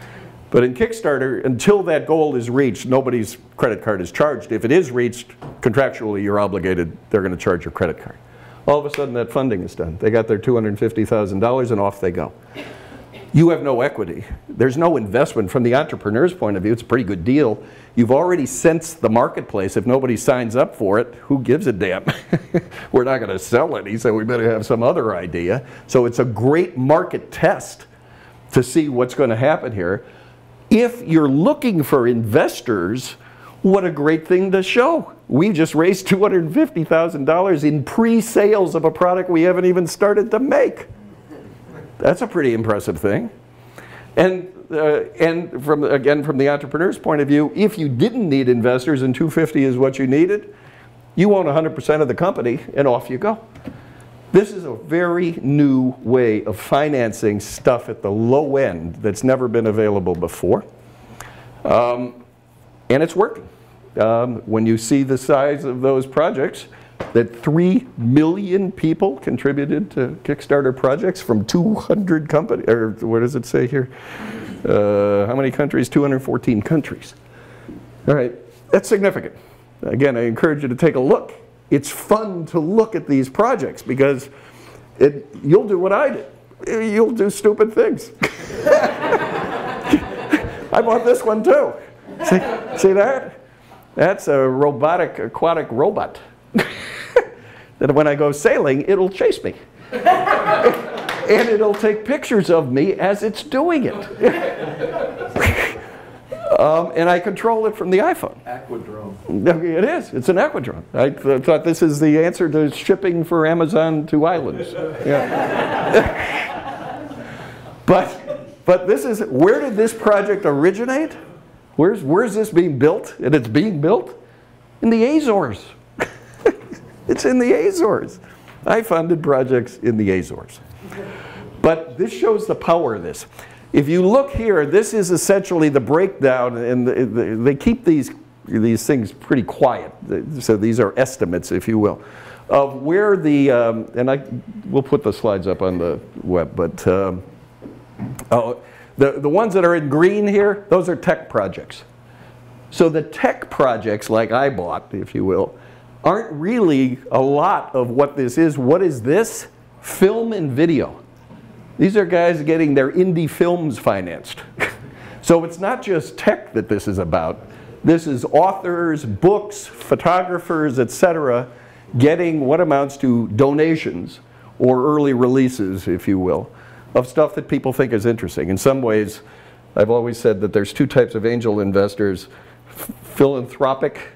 But in Kickstarter, until that goal is reached, nobody's credit card is charged. If it is reached, contractually you're obligated, they're going to charge your credit card. All of a sudden that funding is done. They got their $250,000 and off they go. You have no equity. There's no investment from the entrepreneur's point of view. It's a pretty good deal. You've already sensed the marketplace. If nobody signs up for it, who gives a damn? We're not going to sell any, so we better have some other idea. So it's a great market test to see what's going to happen here if you're looking for investors, what a great thing to show. We just raised $250,000 in pre-sales of a product we haven't even started to make. That's a pretty impressive thing. And, uh, and from, again, from the entrepreneur's point of view, if you didn't need investors and 250 is what you needed, you own 100% of the company and off you go. This is a very new way of financing stuff at the low end that's never been available before. Um, and it's working. Um, when you see the size of those projects, that 3 million people contributed to Kickstarter projects from 200 companies, or what does it say here? Uh, how many countries? 214 countries. All right, that's significant. Again, I encourage you to take a look it's fun to look at these projects because it, you'll do what I did. You'll do stupid things. I bought this one too. See, see that? That's a robotic aquatic robot. that when I go sailing, it'll chase me. and it'll take pictures of me as it's doing it. Um, and I control it from the iPhone. Aquadrome. It is. It's an aquadrome. I th- thought this is the answer to shipping for Amazon to islands. Yeah. but, but this is, where did this project originate? Where's, where's this being built? And it's being built in the Azores. it's in the Azores. I funded projects in the Azores. But this shows the power of this. If you look here, this is essentially the breakdown, and the, the, they keep these, these things pretty quiet. So these are estimates, if you will, of where the, um, and I, we'll put the slides up on the web, but um, oh, the, the ones that are in green here, those are tech projects. So the tech projects, like I bought, if you will, aren't really a lot of what this is. What is this? Film and video. These are guys getting their indie films financed. so it's not just tech that this is about. This is authors, books, photographers, etc., getting what amounts to donations or early releases, if you will, of stuff that people think is interesting. In some ways, I've always said that there's two types of angel investors, philanthropic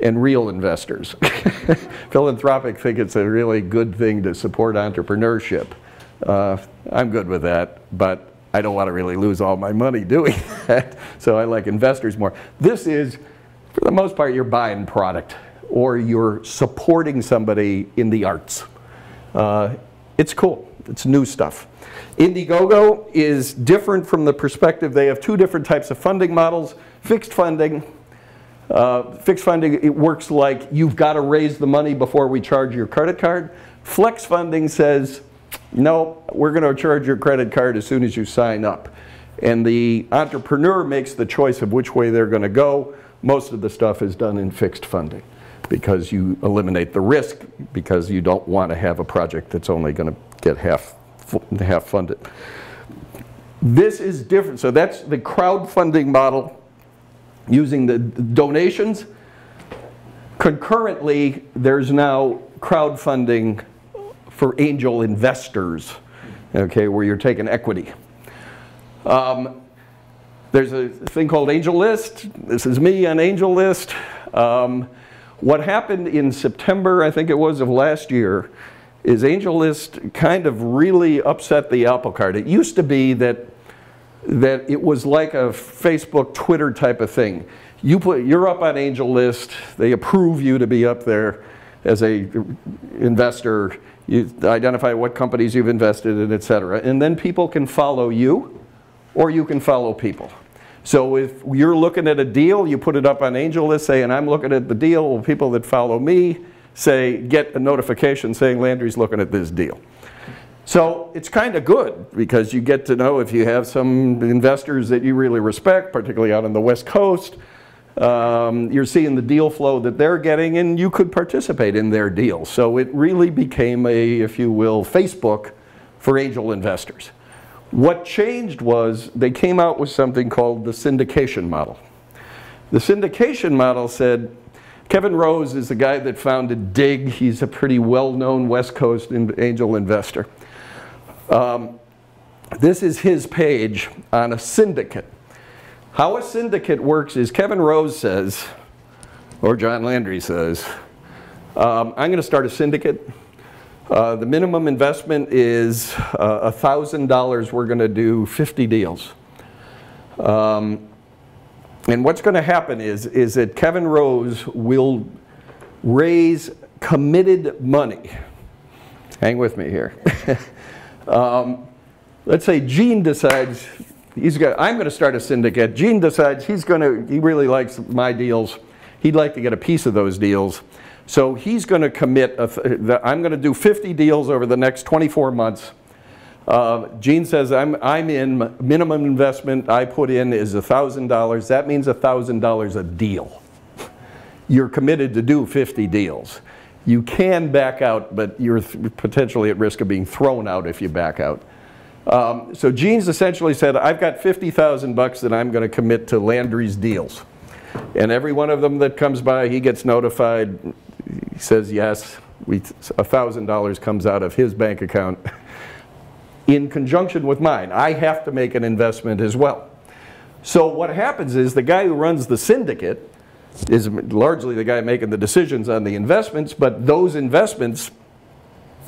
and real investors. philanthropic think it's a really good thing to support entrepreneurship. Uh, I'm good with that, but I don't want to really lose all my money doing that. So I like investors more. This is, for the most part, you're buying product or you're supporting somebody in the arts. Uh, it's cool. It's new stuff. Indiegogo is different from the perspective. They have two different types of funding models. Fixed funding. Uh, fixed funding, it works like you've got to raise the money before we charge your credit card. Flex funding says no, we're going to charge your credit card as soon as you sign up. And the entrepreneur makes the choice of which way they're going to go. Most of the stuff is done in fixed funding because you eliminate the risk because you don't want to have a project that's only going to get half, half funded. This is different. So that's the crowdfunding model using the donations. Concurrently, there's now crowdfunding for angel investors, okay, where you're taking equity. Um, there's a thing called AngelList. This is me on AngelList. Um, what happened in September, I think it was, of last year, is AngelList kind of really upset the apple cart. It used to be that that it was like a Facebook, Twitter type of thing. You put, you're up on AngelList, they approve you to be up there as a investor, you identify what companies you've invested in, et cetera. And then people can follow you or you can follow people. So if you're looking at a deal, you put it up on AngelList and I'm looking at the deal. well, People that follow me say, get a notification saying Landry's looking at this deal. So it's kind of good because you get to know if you have some investors that you really respect, particularly out on the West Coast, um, you're seeing the deal flow that they're getting and you could participate in their deal. So it really became a, if you will, Facebook for angel investors. What changed was they came out with something called the syndication model. The syndication model said, Kevin Rose is the guy that founded Digg. He's a pretty well-known West Coast angel investor. Um, this is his page on a syndicate. How a syndicate works is Kevin Rose says, or John Landry says, um, I'm going to start a syndicate. Uh, the minimum investment is uh, $1,000. We're going to do 50 deals. Um, and what's going to happen is, is that Kevin Rose will raise committed money. Hang with me here. um, let's say Gene decides he's got, I'm going to start a syndicate. Gene decides he's going to, he really likes my deals. He'd like to get a piece of those deals. So he's going to commit, I'm going to do 50 deals over the next 24 months. Uh, Gene says I'm, I'm in, minimum investment I put in is $1,000. That means $1,000 a deal. You're committed to do 50 deals. You can back out, but you're potentially at risk of being thrown out if you back out. Um, so Gene's essentially said, I've got 50,000 bucks that I'm going to commit to Landry's deals. And every one of them that comes by, he gets notified. He says yes. $1,000 comes out of his bank account in conjunction with mine. I have to make an investment as well. So what happens is the guy who runs the syndicate is largely the guy making the decisions on the investments, but those investments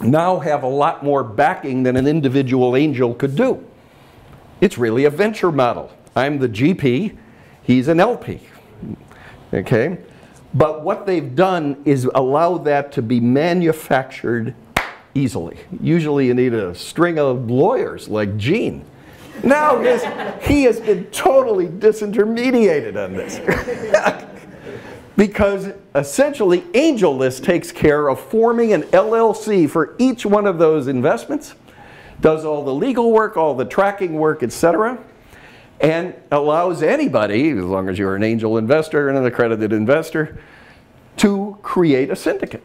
now have a lot more backing than an individual angel could do. It's really a venture model. I'm the GP, he's an LP. Okay? But what they've done is allow that to be manufactured easily. Usually you need a string of lawyers like Gene. Now he has been totally disintermediated on this. because essentially AngelList takes care of forming an LLC for each one of those investments, does all the legal work, all the tracking work, etc., and allows anybody, as long as you're an angel investor and an accredited investor, to create a syndicate.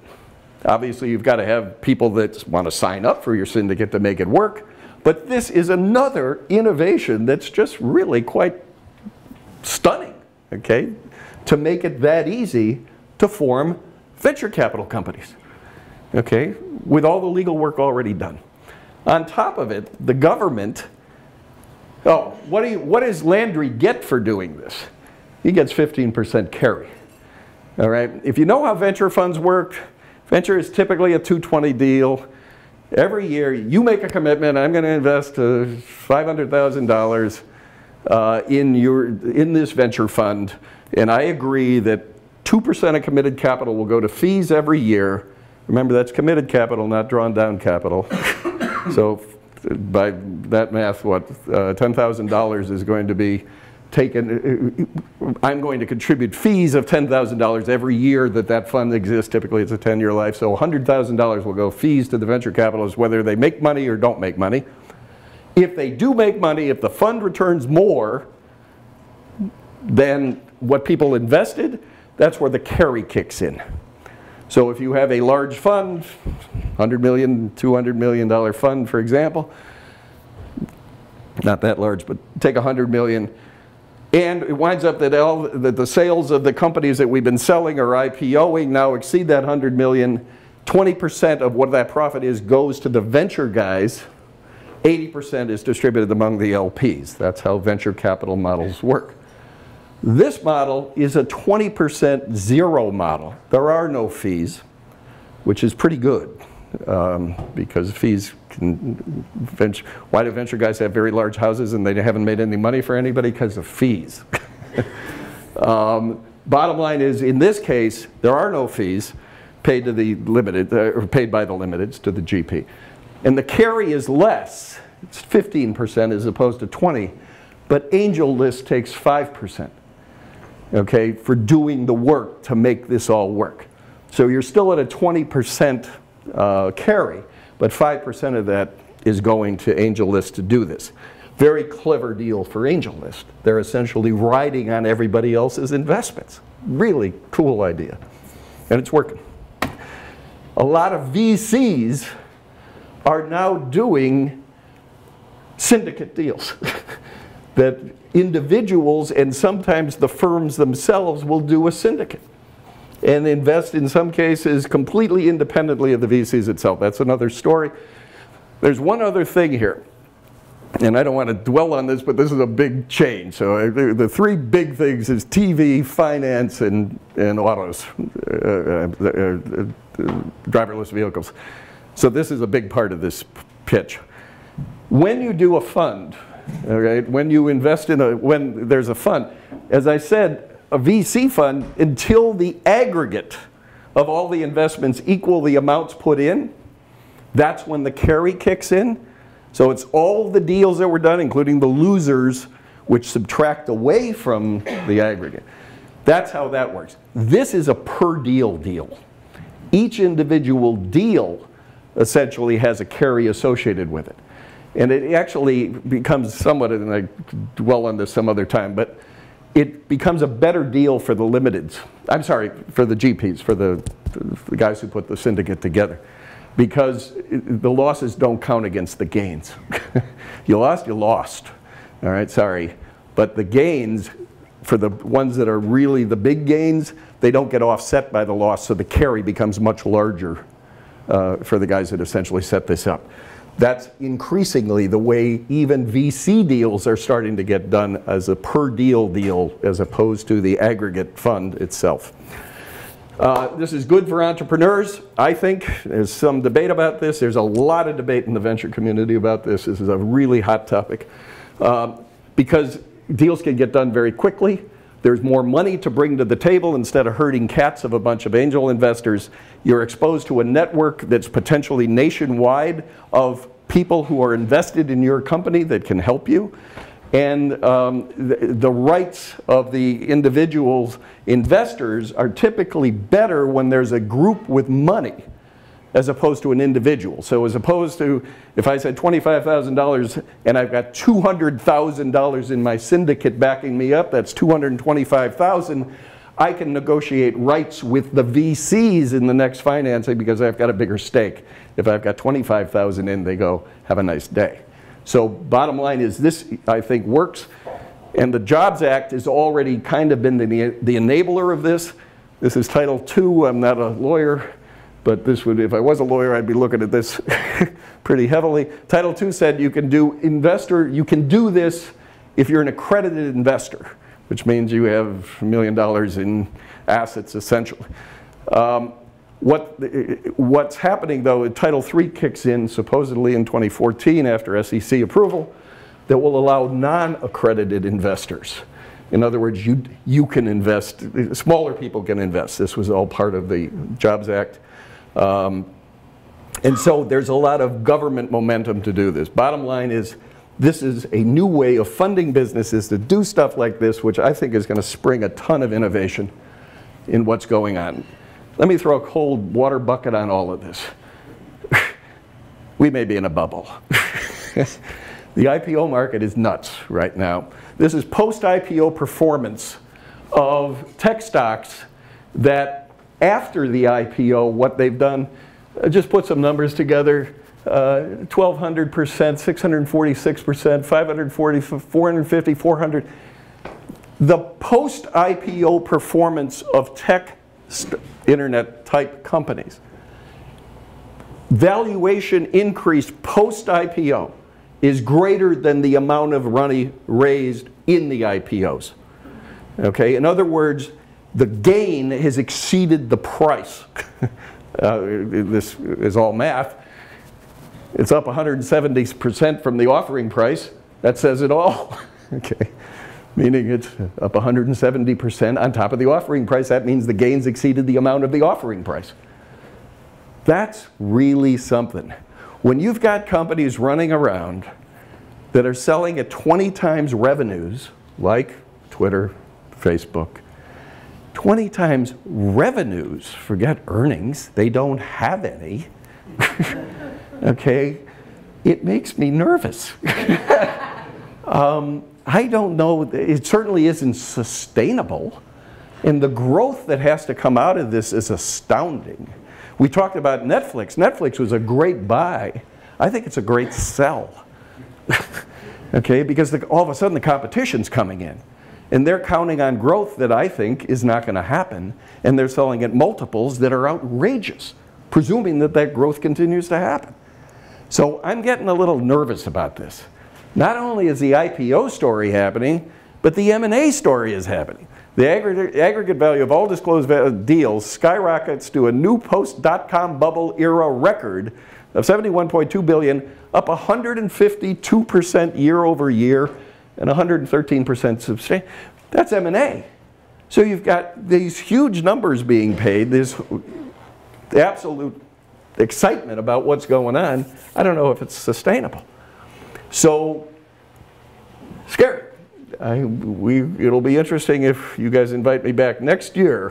Obviously, you've got to have people that want to sign up for your syndicate to make it work, but this is another innovation that's just really quite stunning, okay? To make it that easy to form venture capital companies, okay? With all the legal work already done. On top of it, the government, oh, what, do you, what does Landry get for doing this? He gets 15% carry. All right, if you know how venture funds work, venture is typically a 220 deal. Every year you make a commitment, I'm going to invest uh, $500,000 uh, in, your, in this venture fund, and I agree that 2% of committed capital will go to fees every year. Remember, that's committed capital, not drawn down capital. so by that math, what, uh, $10,000 is going to be taken, uh, uh, I'm going to contribute fees of $10,000 every year that that fund exists. Typically it's a 10-year life. So $100,000 will go fees to the venture capitalists whether they make money or don't make money. If they do make money, if the fund returns more than what people invested, that's where the carry kicks in. So if you have a large fund, $100 million, $200 million fund for example, not that large, but take 100 million, and it winds up that, all, that the sales of the companies that we've been selling or IPOing now exceed that 100 million. 20% of what that profit is goes to the venture guys. 80% is distributed among the LPs. That's how venture capital models work. This model is a 20% zero model. There are no fees, which is pretty good um, because fees can, venture, why do venture guys have very large houses and they haven't made any money for anybody? Because of fees. um, bottom line is, in this case, there are no fees paid to the limited, uh, or paid by the limiteds to the GP. And the carry is less. It's 15% as opposed to 20. But AngelList takes 5%, okay, for doing the work to make this all work. So you're still at a 20% uh, carry, but 5% of that is going to AngelList to do this. Very clever deal for AngelList. They're essentially riding on everybody else's investments. Really cool idea. And it's working. A lot of VCs are now doing syndicate deals that individuals and sometimes the firms themselves will do a syndicate and invest in some cases completely independently of the VCs itself. That's another story. There's one other thing here, and I don't want to dwell on this, but this is a big change. So the, the three big things is TV, finance, and, and autos, uh, uh, uh, driverless vehicles. So this is a big part of this pitch. When you do a fund, all right, when you invest in a, when there's a fund, as I said, a VC fund until the aggregate of all the investments equal the amounts put in. That's when the carry kicks in. So it's all the deals that were done, including the losers, which subtract away from the aggregate. That's how that works. This is a per deal deal. Each individual deal essentially has a carry associated with it. And it actually becomes somewhat, and I dwell on this some other time, but it becomes a better deal for the limiteds. I'm sorry, for the GPs, for the, the guys who put the syndicate together. Because the losses don't count against the gains. you lost, you lost. All right, sorry. But the gains, for the ones that are really the big gains, they don't get offset by the loss, so the carry becomes much larger uh, for the guys that essentially set this up. That's increasingly the way even VC deals are starting to get done as a per deal deal as opposed to the aggregate fund itself. Uh, this is good for entrepreneurs, I think. There's some debate about this. There's a lot of debate in the venture community about this. This is a really hot topic. Um, because deals can get done very quickly. There's more money to bring to the table instead of herding cats of a bunch of angel investors. You're exposed to a network that's potentially nationwide of people who are invested in your company that can help you. And um, the, the, rights of the individuals investors are typically better when there's a group with money as opposed to an individual. So as opposed to if I said $25,000 and I've got $200,000 in my syndicate backing me up, that's 225,000. I can negotiate rights with the VCs in the next financing because I've got a bigger stake. If I've got 25,000 in, they go, have a nice day. So bottom line is this, I think, works. And the Jobs Act has already kind of been the, the enabler of this. This is Title II. I'm not a lawyer, but this would, if I was a lawyer, I'd be looking at this pretty heavily. Title II said you can do investor, you can do this if you're an accredited investor which means you have a million dollars in assets essentially. Um, what, what's happening though, Title III kicks in supposedly in 2014 after SEC approval that will allow non-accredited investors. In other words, you, you can invest, smaller people can invest. This was all part of the Jobs Act. Um, and so there's a lot of government momentum to do this. Bottom line is this is a new way of funding businesses to do stuff like this, which I think is going to spring a ton of innovation in what's going on. Let me throw a cold water bucket on all of this. we may be in a bubble. the IPO market is nuts right now. This is post-IPO performance of tech stocks that after the IPO, what they've done, uh, just put some numbers together, 1200%, 646%, 540, 450, 400. The post-IPO performance of tech internet type companies. Valuation increase post-IPO is greater than the amount of money raised in the IPOs. Okay, in other words, the gain has exceeded the price. uh, this is all math. It's up 170% from the offering price. That says it all. okay. Meaning it's up 170% on top of the offering price. That means the gains exceeded the amount of the offering price. That's really something. When you've got companies running around that are selling at 20 times revenues, like Twitter, Facebook, 20 times revenues, forget earnings, they don't have any. okay, it makes me nervous. um, I don't know, it certainly isn't sustainable. And the growth that has to come out of this is astounding. We talked about Netflix. Netflix was a great buy. I think it's a great sell. okay, because the, all of a sudden the competition's coming in. And they're counting on growth that I think is not going to happen. And they're selling at multiples that are outrageous, presuming that that growth continues to happen. So I'm getting a little nervous about this. Not only is the IPO story happening, but the M&A story is happening. The aggregate, value of all disclosed deals skyrockets to a new post-dot-com bubble era record of 71.2 billion, up 152% year over year and 113% substantial. That's M&A. So you've got these huge numbers being paid, this absolute excitement about what's going on, I don't know if it's sustainable. So, scary. I, we, it'll be interesting if you guys invite me back next year.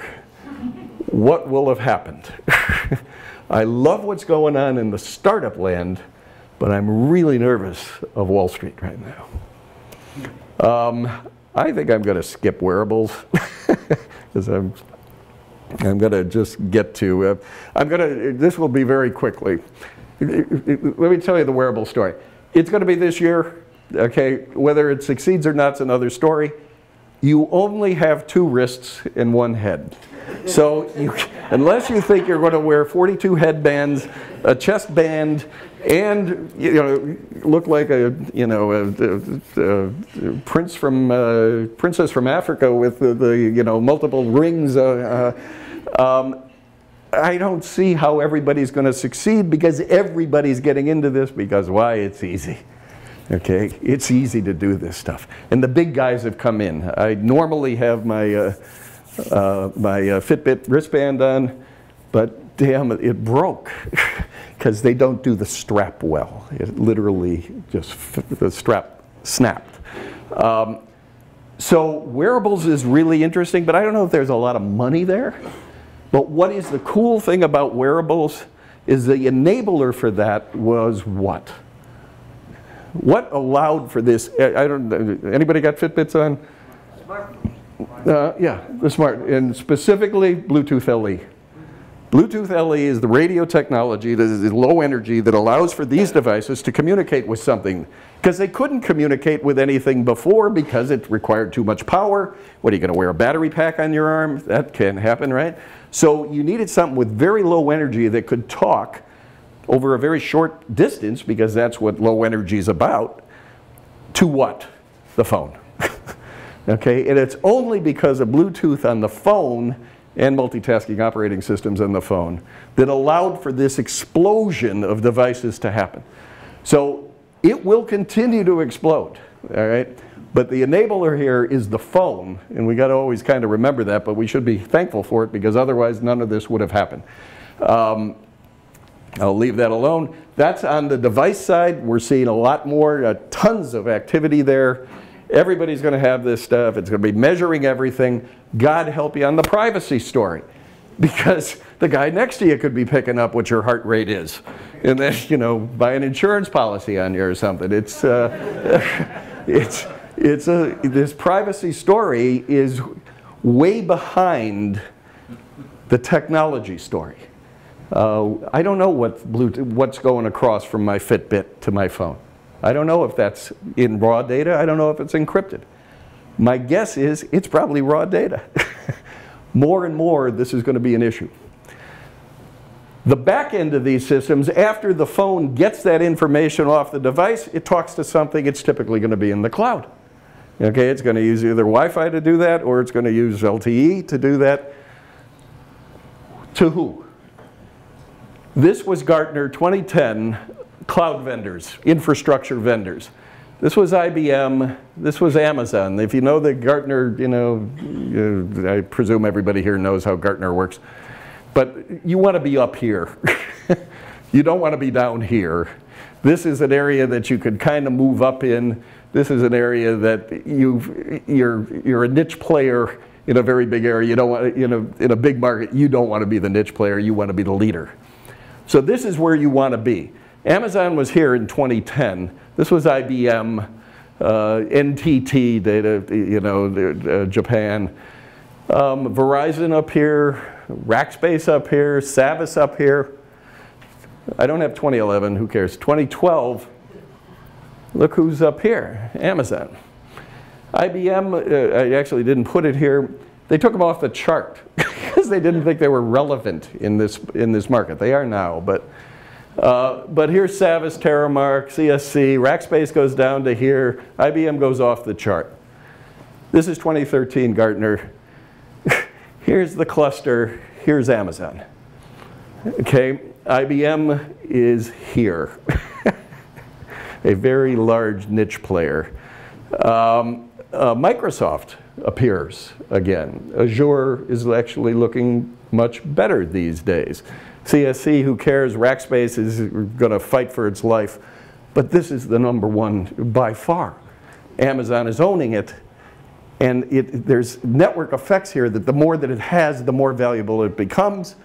What will have happened? I love what's going on in the startup land, but I'm really nervous of Wall Street right now. Um, I think I'm going to skip wearables because I'm I'm going to just get to, uh, I'm going to, this will be very quickly. Let me tell you the wearable story. It's going to be this year, okay, whether it succeeds or not is another story. you only have two wrists and one head. So you, unless you think you're going to wear 42 headbands, a chest band, and you know look like a you know a, a, a prince from uh, princess from Africa with the, the you know multiple rings. Uh, uh, um, I don't see how everybody's going to succeed because everybody's getting into this because why? It's easy. Okay, it's easy to do this stuff, and the big guys have come in. I normally have my uh, uh, my uh, Fitbit wristband on, but damn, it broke because they don't do the strap well. It literally just the strap snapped. Um, so wearables is really interesting, but I don't know if there's a lot of money there. But what is the cool thing about wearables is the enabler for that was what? What allowed for this? I don't. Anybody got Fitbits on? Smart. Uh, yeah, the smart, and specifically Bluetooth LE. Bluetooth LE is the radio technology that is low energy that allows for these devices to communicate with something. Because they couldn't communicate with anything before because it required too much power. What are you going to wear a battery pack on your arm? That can happen, right? So you needed something with very low energy that could talk over a very short distance because that's what low energy is about. To what? The phone. okay, and it's only because of Bluetooth on the phone and multitasking operating systems on the phone that allowed for this explosion of devices to happen. So it will continue to explode, all right? But the enabler here is the phone, and we got to always kind of remember that, but we should be thankful for it because otherwise none of this would have happened. Um, I'll leave that alone. That's on the device side. We're seeing a lot more, uh, tons of activity there. Everybody's going to have this stuff. It's going to be measuring everything. God help you on the privacy story. Because the guy next to you could be picking up what your heart rate is. And then, you know, buy an insurance policy on you or something. It's, uh, it's, it's a, this privacy story is way behind the technology story. Uh, I don't know what Bluetooth, what's going across from my Fitbit to my phone. I don't know if that's in raw data. I don't know if it's encrypted. My guess is it's probably raw data. more and more, this is going to be an issue. The back end of these systems, after the phone gets that information off the device, it talks to something, it's typically going to be in the cloud. Okay, it's going to use either Wi-Fi to do that or it's going to use LTE to do that. To who? This was Gartner 2010 cloud vendors, infrastructure vendors. This was IBM, this was Amazon. If you know the Gartner, you know, uh, I presume everybody here knows how Gartner works. But you want to be up here. you don't want to be down here. This is an area that you could kind of move up in. This is an area that you you're you're a niche player in a very big area. You don't want you know in a big market. You don't want to be the niche player. You want to be the leader. So this is where you want to be. Amazon was here in 2010. This was IBM, uh, NTT data, you know, uh, Japan. Um, Verizon up here, Rackspace up here, Savvis up here. I don't have 2011, who cares? 2012, look who's up here, Amazon. IBM, uh, I actually didn't put it here, they took them off the chart because they didn't think they were relevant in this, in this market. They are now, but uh, but here's Savvis, Terremark, CSC, Rackspace goes down to here, IBM goes off the chart. This is 2013 Gartner. here's the cluster, here's Amazon. Okay, IBM is here. A very large niche player. Um, uh, Microsoft appears again. Azure is actually looking much better these days. CSC, who cares? Rackspace is going to fight for its life. But this is the number one by far. Amazon is owning it. And it, there's network effects here that the more that it has, the more valuable it becomes.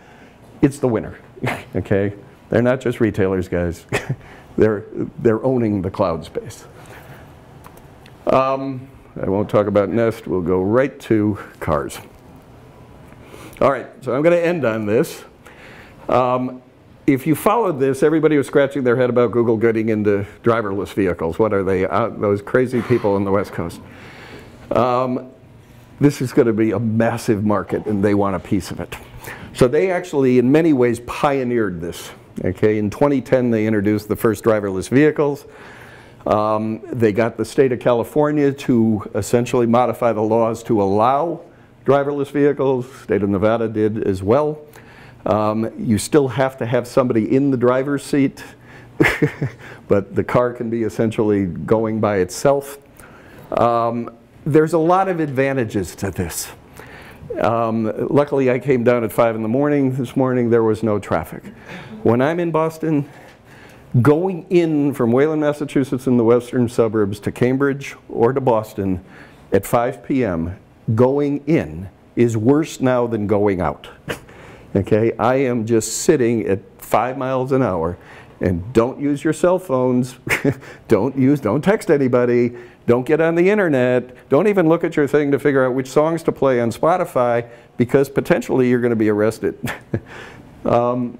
It's the winner, okay? They're not just retailers, guys. they're, they're owning the cloud space. Um, I won't talk about Nest. We'll go right to cars. All right, so I'm going to end on this. Um, if you followed this, everybody was scratching their head about Google getting into driverless vehicles. What are they? Uh, those crazy people on the West Coast. Um, this is going to be a massive market and they want a piece of it. So they actually, in many ways, pioneered this. Okay, in 2010 they introduced the first driverless vehicles. Um, they got the state of California to essentially modify the laws to allow driverless vehicles. State of Nevada did as well. Um, you still have to have somebody in the driver's seat, but the car can be essentially going by itself. Um, there's a lot of advantages to this. Um, luckily, I came down at 5 in the morning. This morning, there was no traffic. When I'm in Boston, going in from Wayland, Massachusetts in the western suburbs to Cambridge or to Boston at 5 p.m., going in is worse now than going out. okay, I am just sitting at 5 miles an hour and don't use your cell phones, don't use, don't text anybody, don't get on the internet. Don't even look at your thing to figure out which songs to play on Spotify because potentially you're going to be arrested. um,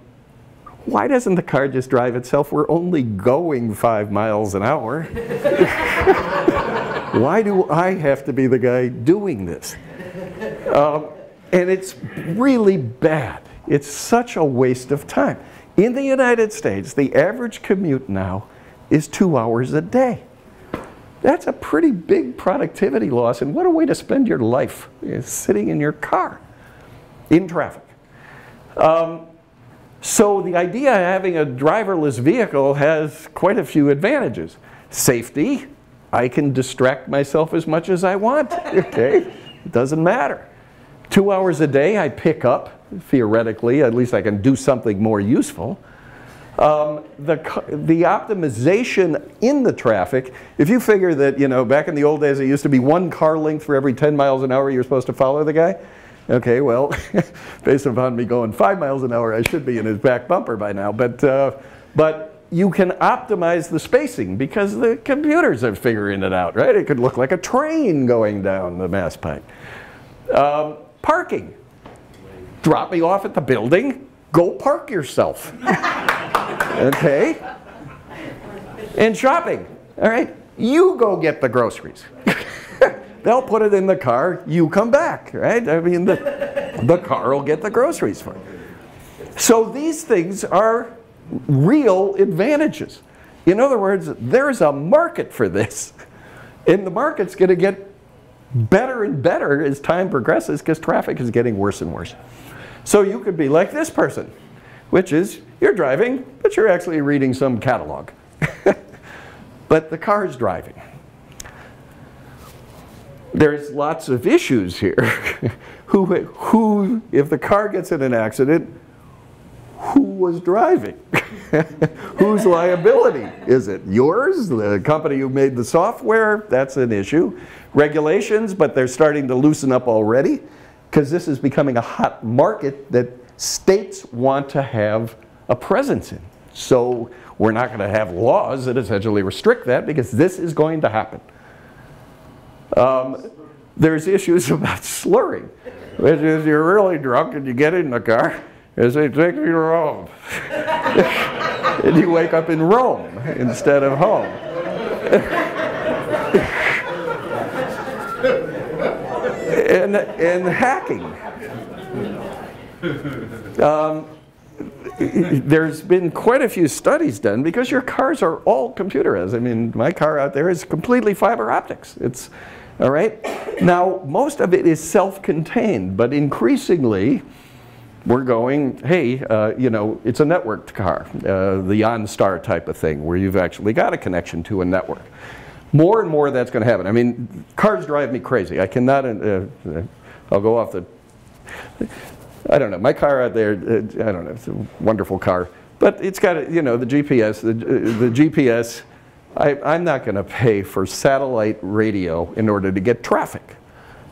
why doesn't the car just drive itself? We're only going five miles an hour. why do I have to be the guy doing this? Um, and it's really bad. It's such a waste of time. In the United States, the average commute now is two hours a day. That's a pretty big productivity loss, and what a way to spend your life sitting in your car in traffic. Um, so the idea of having a driverless vehicle has quite a few advantages. Safety, I can distract myself as much as I want, okay? It doesn't matter. Two hours a day I pick up, theoretically, at least I can do something more useful. Um, the, the optimization in the traffic, if you figure that, you know, back in the old days it used to be one car length for every 10 miles an hour you're supposed to follow the guy. Okay, well, based upon me going five miles an hour, I should be in his back bumper by now. But, uh, but you can optimize the spacing because the computers are figuring it out, right? It could look like a train going down the Mass Pike. Um, parking. Drop me off at the building, go park yourself. okay? And shopping, all right? You go get the groceries. They'll put it in the car, you come back, right? I mean, the, the car will get the groceries for you. So these things are real advantages. In other words, there's a market for this. And the market's going to get better and better as time progresses because traffic is getting worse and worse. So you could be like this person which is you're driving, but you're actually reading some catalog. but the car's driving. There's lots of issues here. who, who, if the car gets in an accident, who was driving? Whose liability is it? Yours? The company who made the software? That's an issue. Regulations, but they're starting to loosen up already because this is becoming a hot market that states want to have a presence in. So we're not going to have laws that essentially restrict that because this is going to happen. Um, there's issues about slurring, which is you're really drunk and you get in the car and they take you to Rome. and you wake up in Rome instead of home. and, and hacking. Um, there's been quite a few studies done because your cars are all computerized. I mean, my car out there is completely fiber optics. It's, all right? Now, most of it is self-contained, but increasingly, we're going, hey, uh, you know, it's a networked car, uh, the OnStar type of thing, where you've actually got a connection to a network. More and more that's going to happen. I mean, cars drive me crazy. I cannot, uh, uh I'll go off the, I don't know, my car out there, uh, I don't know, it's a wonderful car. But it's got, you know, the GPS, the, the GPS, I, I'm not going to pay for satellite radio in order to get traffic,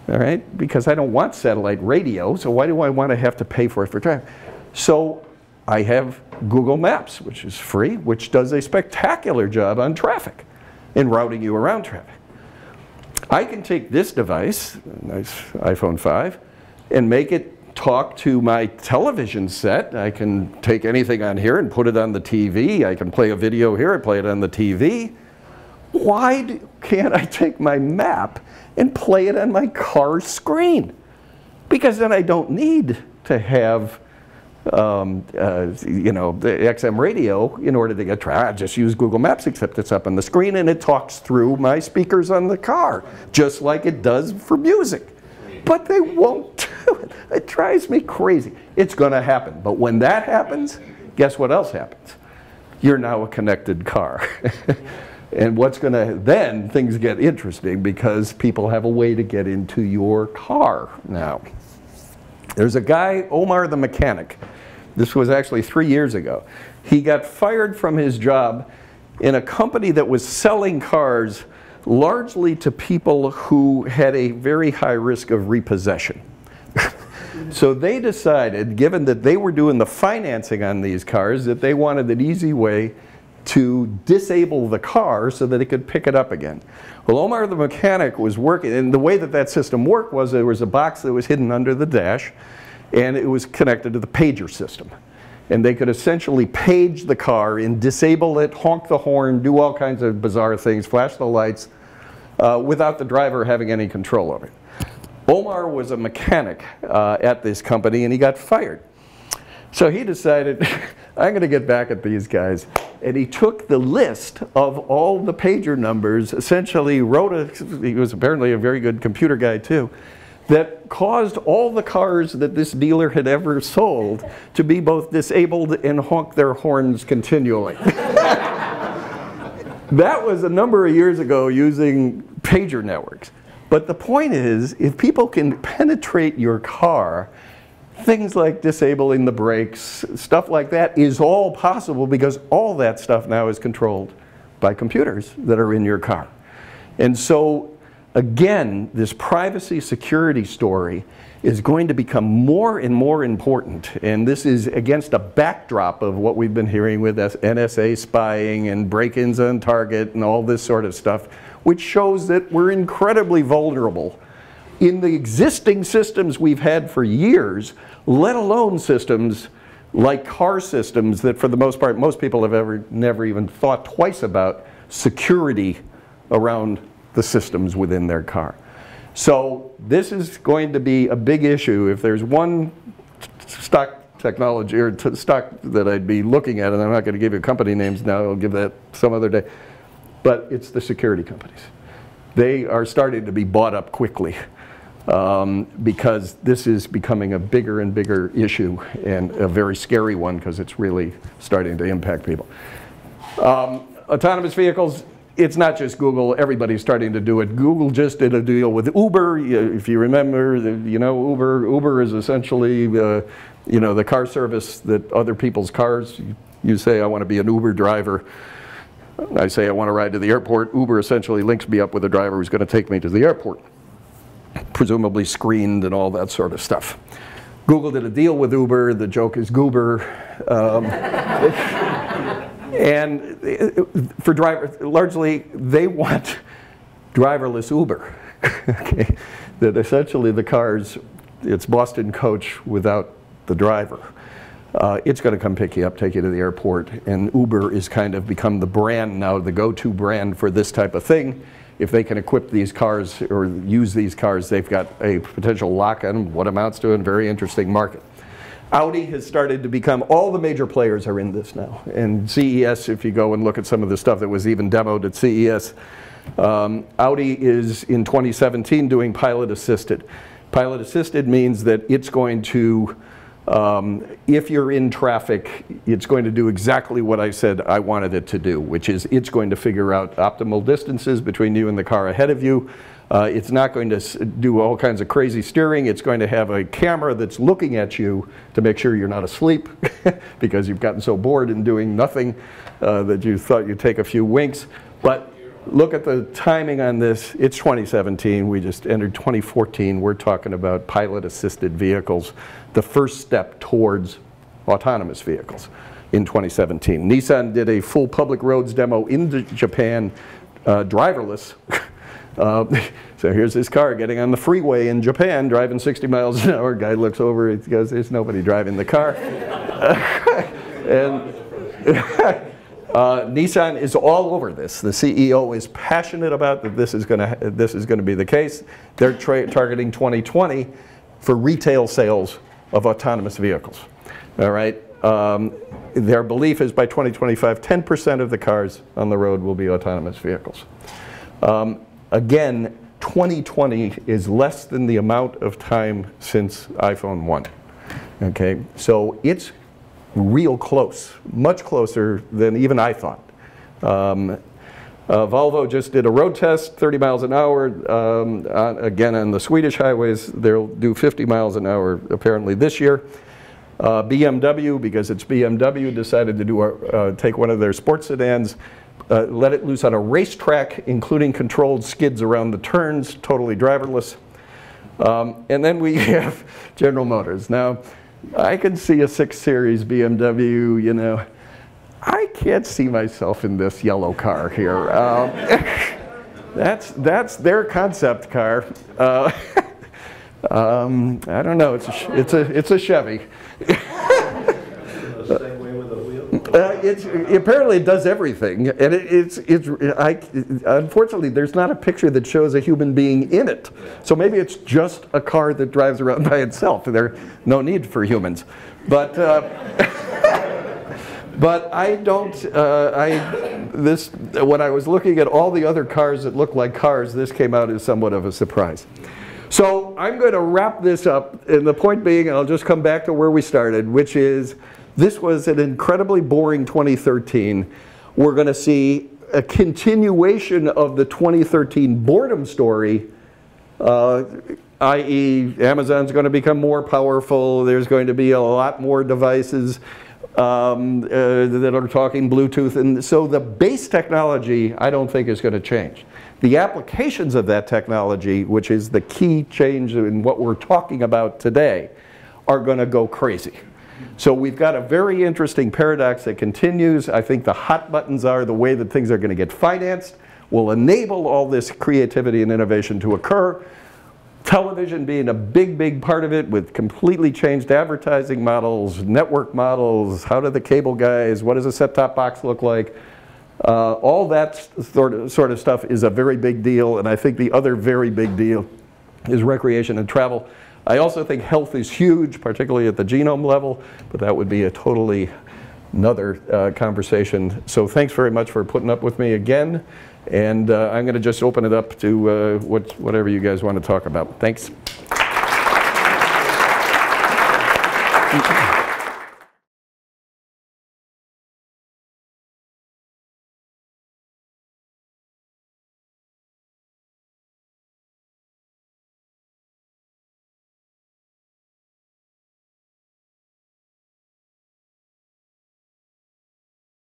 all right? Because I don't want satellite radio, so why do I want to have to pay for it for traffic? So I have Google Maps, which is free, which does a spectacular job on traffic in routing you around traffic. I can take this device, nice iPhone 5, and make it talk to my television set. I can take anything on here and put it on the TV. I can play a video here and play it on the TV. why do, can't I take my map and play it on my car screen? Because then I don't need to have um, uh, you know, the XM radio in order to get traffic. I just use Google Maps, except it's up on the screen and it talks through my speakers on the car, just like it does for music. But they won't do it. It drives me crazy. It's going to happen. But when that happens, guess what else happens? You're now a connected car. and what's going to, then things get interesting because people have a way to get into your car now. There's a guy, Omar the mechanic. This was actually three years ago. He got fired from his job in a company that was selling cars largely to people who had a very high risk of repossession. so they decided, given that they were doing the financing on these cars, that they wanted an easy way to disable the car so that it could pick it up again. Well, Omar the mechanic was working, and the way that that system worked was there was a box that was hidden under the dash, and it was connected to the pager system. And they could essentially page the car and disable it, honk the horn, do all kinds of bizarre things, flash the lights, uh, without the driver having any control of it. Omar was a mechanic uh, at this company, and he got fired. So he decided, I'm going to get back at these guys. And he took the list of all the pager numbers, essentially wrote a, he was apparently a very good computer guy too, that caused all the cars that this dealer had ever sold to be both disabled and honk their horns continually. that was a number of years ago using pager networks. But the point is, if people can penetrate your car things like disabling the brakes, stuff like that is all possible because all that stuff now is controlled by computers that are in your car. And so again, this privacy security story is going to become more and more important. And this is against a backdrop of what we've been hearing with NSA spying and break-ins on target and all this sort of stuff, which shows that we're incredibly vulnerable in the existing systems we've had for years, let alone systems like car systems that for the most part most people have ever never even thought twice about security around the systems within their car. So this is going to be a big issue. If there's one stock technology or stock that I'd be looking at, and I'm not going to give you company names now, I'll give that some other day, but it's the security companies. They are starting to be bought up quickly um, because this is becoming a bigger and bigger issue and a very scary one because it's really starting to impact people. Um, autonomous vehicles, it's not just Google, everybody's starting to do it. Google just did a deal with Uber, if you remember, you know, Uber, Uber is essentially, uh, you know, the car service that other people's cars, you say, I want to be an Uber driver. I say I want to ride to the airport. Uber essentially links me up with a driver who's going to take me to the airport presumably screened and all that sort of stuff. Google did a deal with Uber. The joke is Goober. Um, and for drivers, largely they want driverless Uber. okay? That essentially the cars, it's Boston Coach without the driver. Uh, it's going to come pick you up, take you to the airport, and Uber is kind of become the brand now, the go-to brand for this type of thing if they can equip these cars or use these cars, they've got a potential lock on what amounts to a very interesting market. Audi has started to become, all the major players are in this now. And CES, if you go and look at some of the stuff that was even demoed at CES, um, Audi is in 2017 doing pilot assisted. Pilot assisted means that it's going to um, if you're in traffic, it's going to do exactly what I said I wanted it to do, which is it's going to figure out optimal distances between you and the car ahead of you. Uh, it's not going to do all kinds of crazy steering. It's going to have a camera that's looking at you to make sure you're not asleep because you've gotten so bored and doing nothing uh, that you thought you'd take a few winks. But look at the timing on this. It's 2017. We just entered 2014. We're talking about pilot assisted vehicles the first step towards autonomous vehicles in 2017. Nissan did a full public roads demo in Japan, uh, driverless. uh, so here's this car getting on the freeway in Japan, driving 60 miles an hour. Guy looks over, he goes, there's nobody driving the car. and Uh, Nissan is all over this. The CEO is passionate about that this is going to this is going to be the case. They're targeting 2020 for retail sales of autonomous vehicles. All right. Um, their belief is by 2025, 10% of the cars on the road will be autonomous vehicles. Um, again, 2020 is less than the amount of time since iPhone 1. Okay, so it's real close, much closer than even I thought. Um, uh, Volvo just did a road test, 30 miles an hour. Um, on, again, on the Swedish highways, they'll do 50 miles an hour apparently this year. Uh, BMW, because it's BMW, decided to do a, uh, take one of their sports sedans, uh, let it loose on a racetrack, including controlled skids around the turns, totally driverless. Um, and then we have General Motors. Now, I can see a 6 Series BMW, you know. I can't see myself in this yellow car here. Um, that's, that's their concept car. Uh, um, I don't know, it's a, it's a, it's a Chevy. Uh, it's, apparently it does everything, and it, it's, it's I, unfortunately there's not a picture that shows a human being in it. So maybe it's just a car that drives around by itself. There's no need for humans. But, uh, but I don't, uh, I, this, when I was looking at all the other cars that look like cars, this came out as somewhat of a surprise. So I'm going to wrap this up, and the point being, and I'll just come back to where we started, which is this was an incredibly boring 2013. We're going to see a continuation of the 2013 boredom story, uh, i.e., Amazon's going to become more powerful. There's going to be a lot more devices um, uh, that are talking Bluetooth. And so the base technology, I don't think, is going to change. The applications of that technology, which is the key change in what we're talking about today, are going to go crazy. So we've got a very interesting paradox that continues. I think the hot buttons are the way that things are going to get financed, will enable all this creativity and innovation to occur. Television being a big, big part of it with completely changed advertising models, network models, how do the cable guys, what does a set-top box look like? Uh, all that sort of, sort of stuff is a very big deal, and I think the other very big deal is recreation and travel. I also think health is huge, particularly at the genome level, but that would be a totally another uh, conversation. So thanks very much for putting up with me again. And uh, I'm going to just open it up to uh, what, whatever you guys want to talk about. Thanks.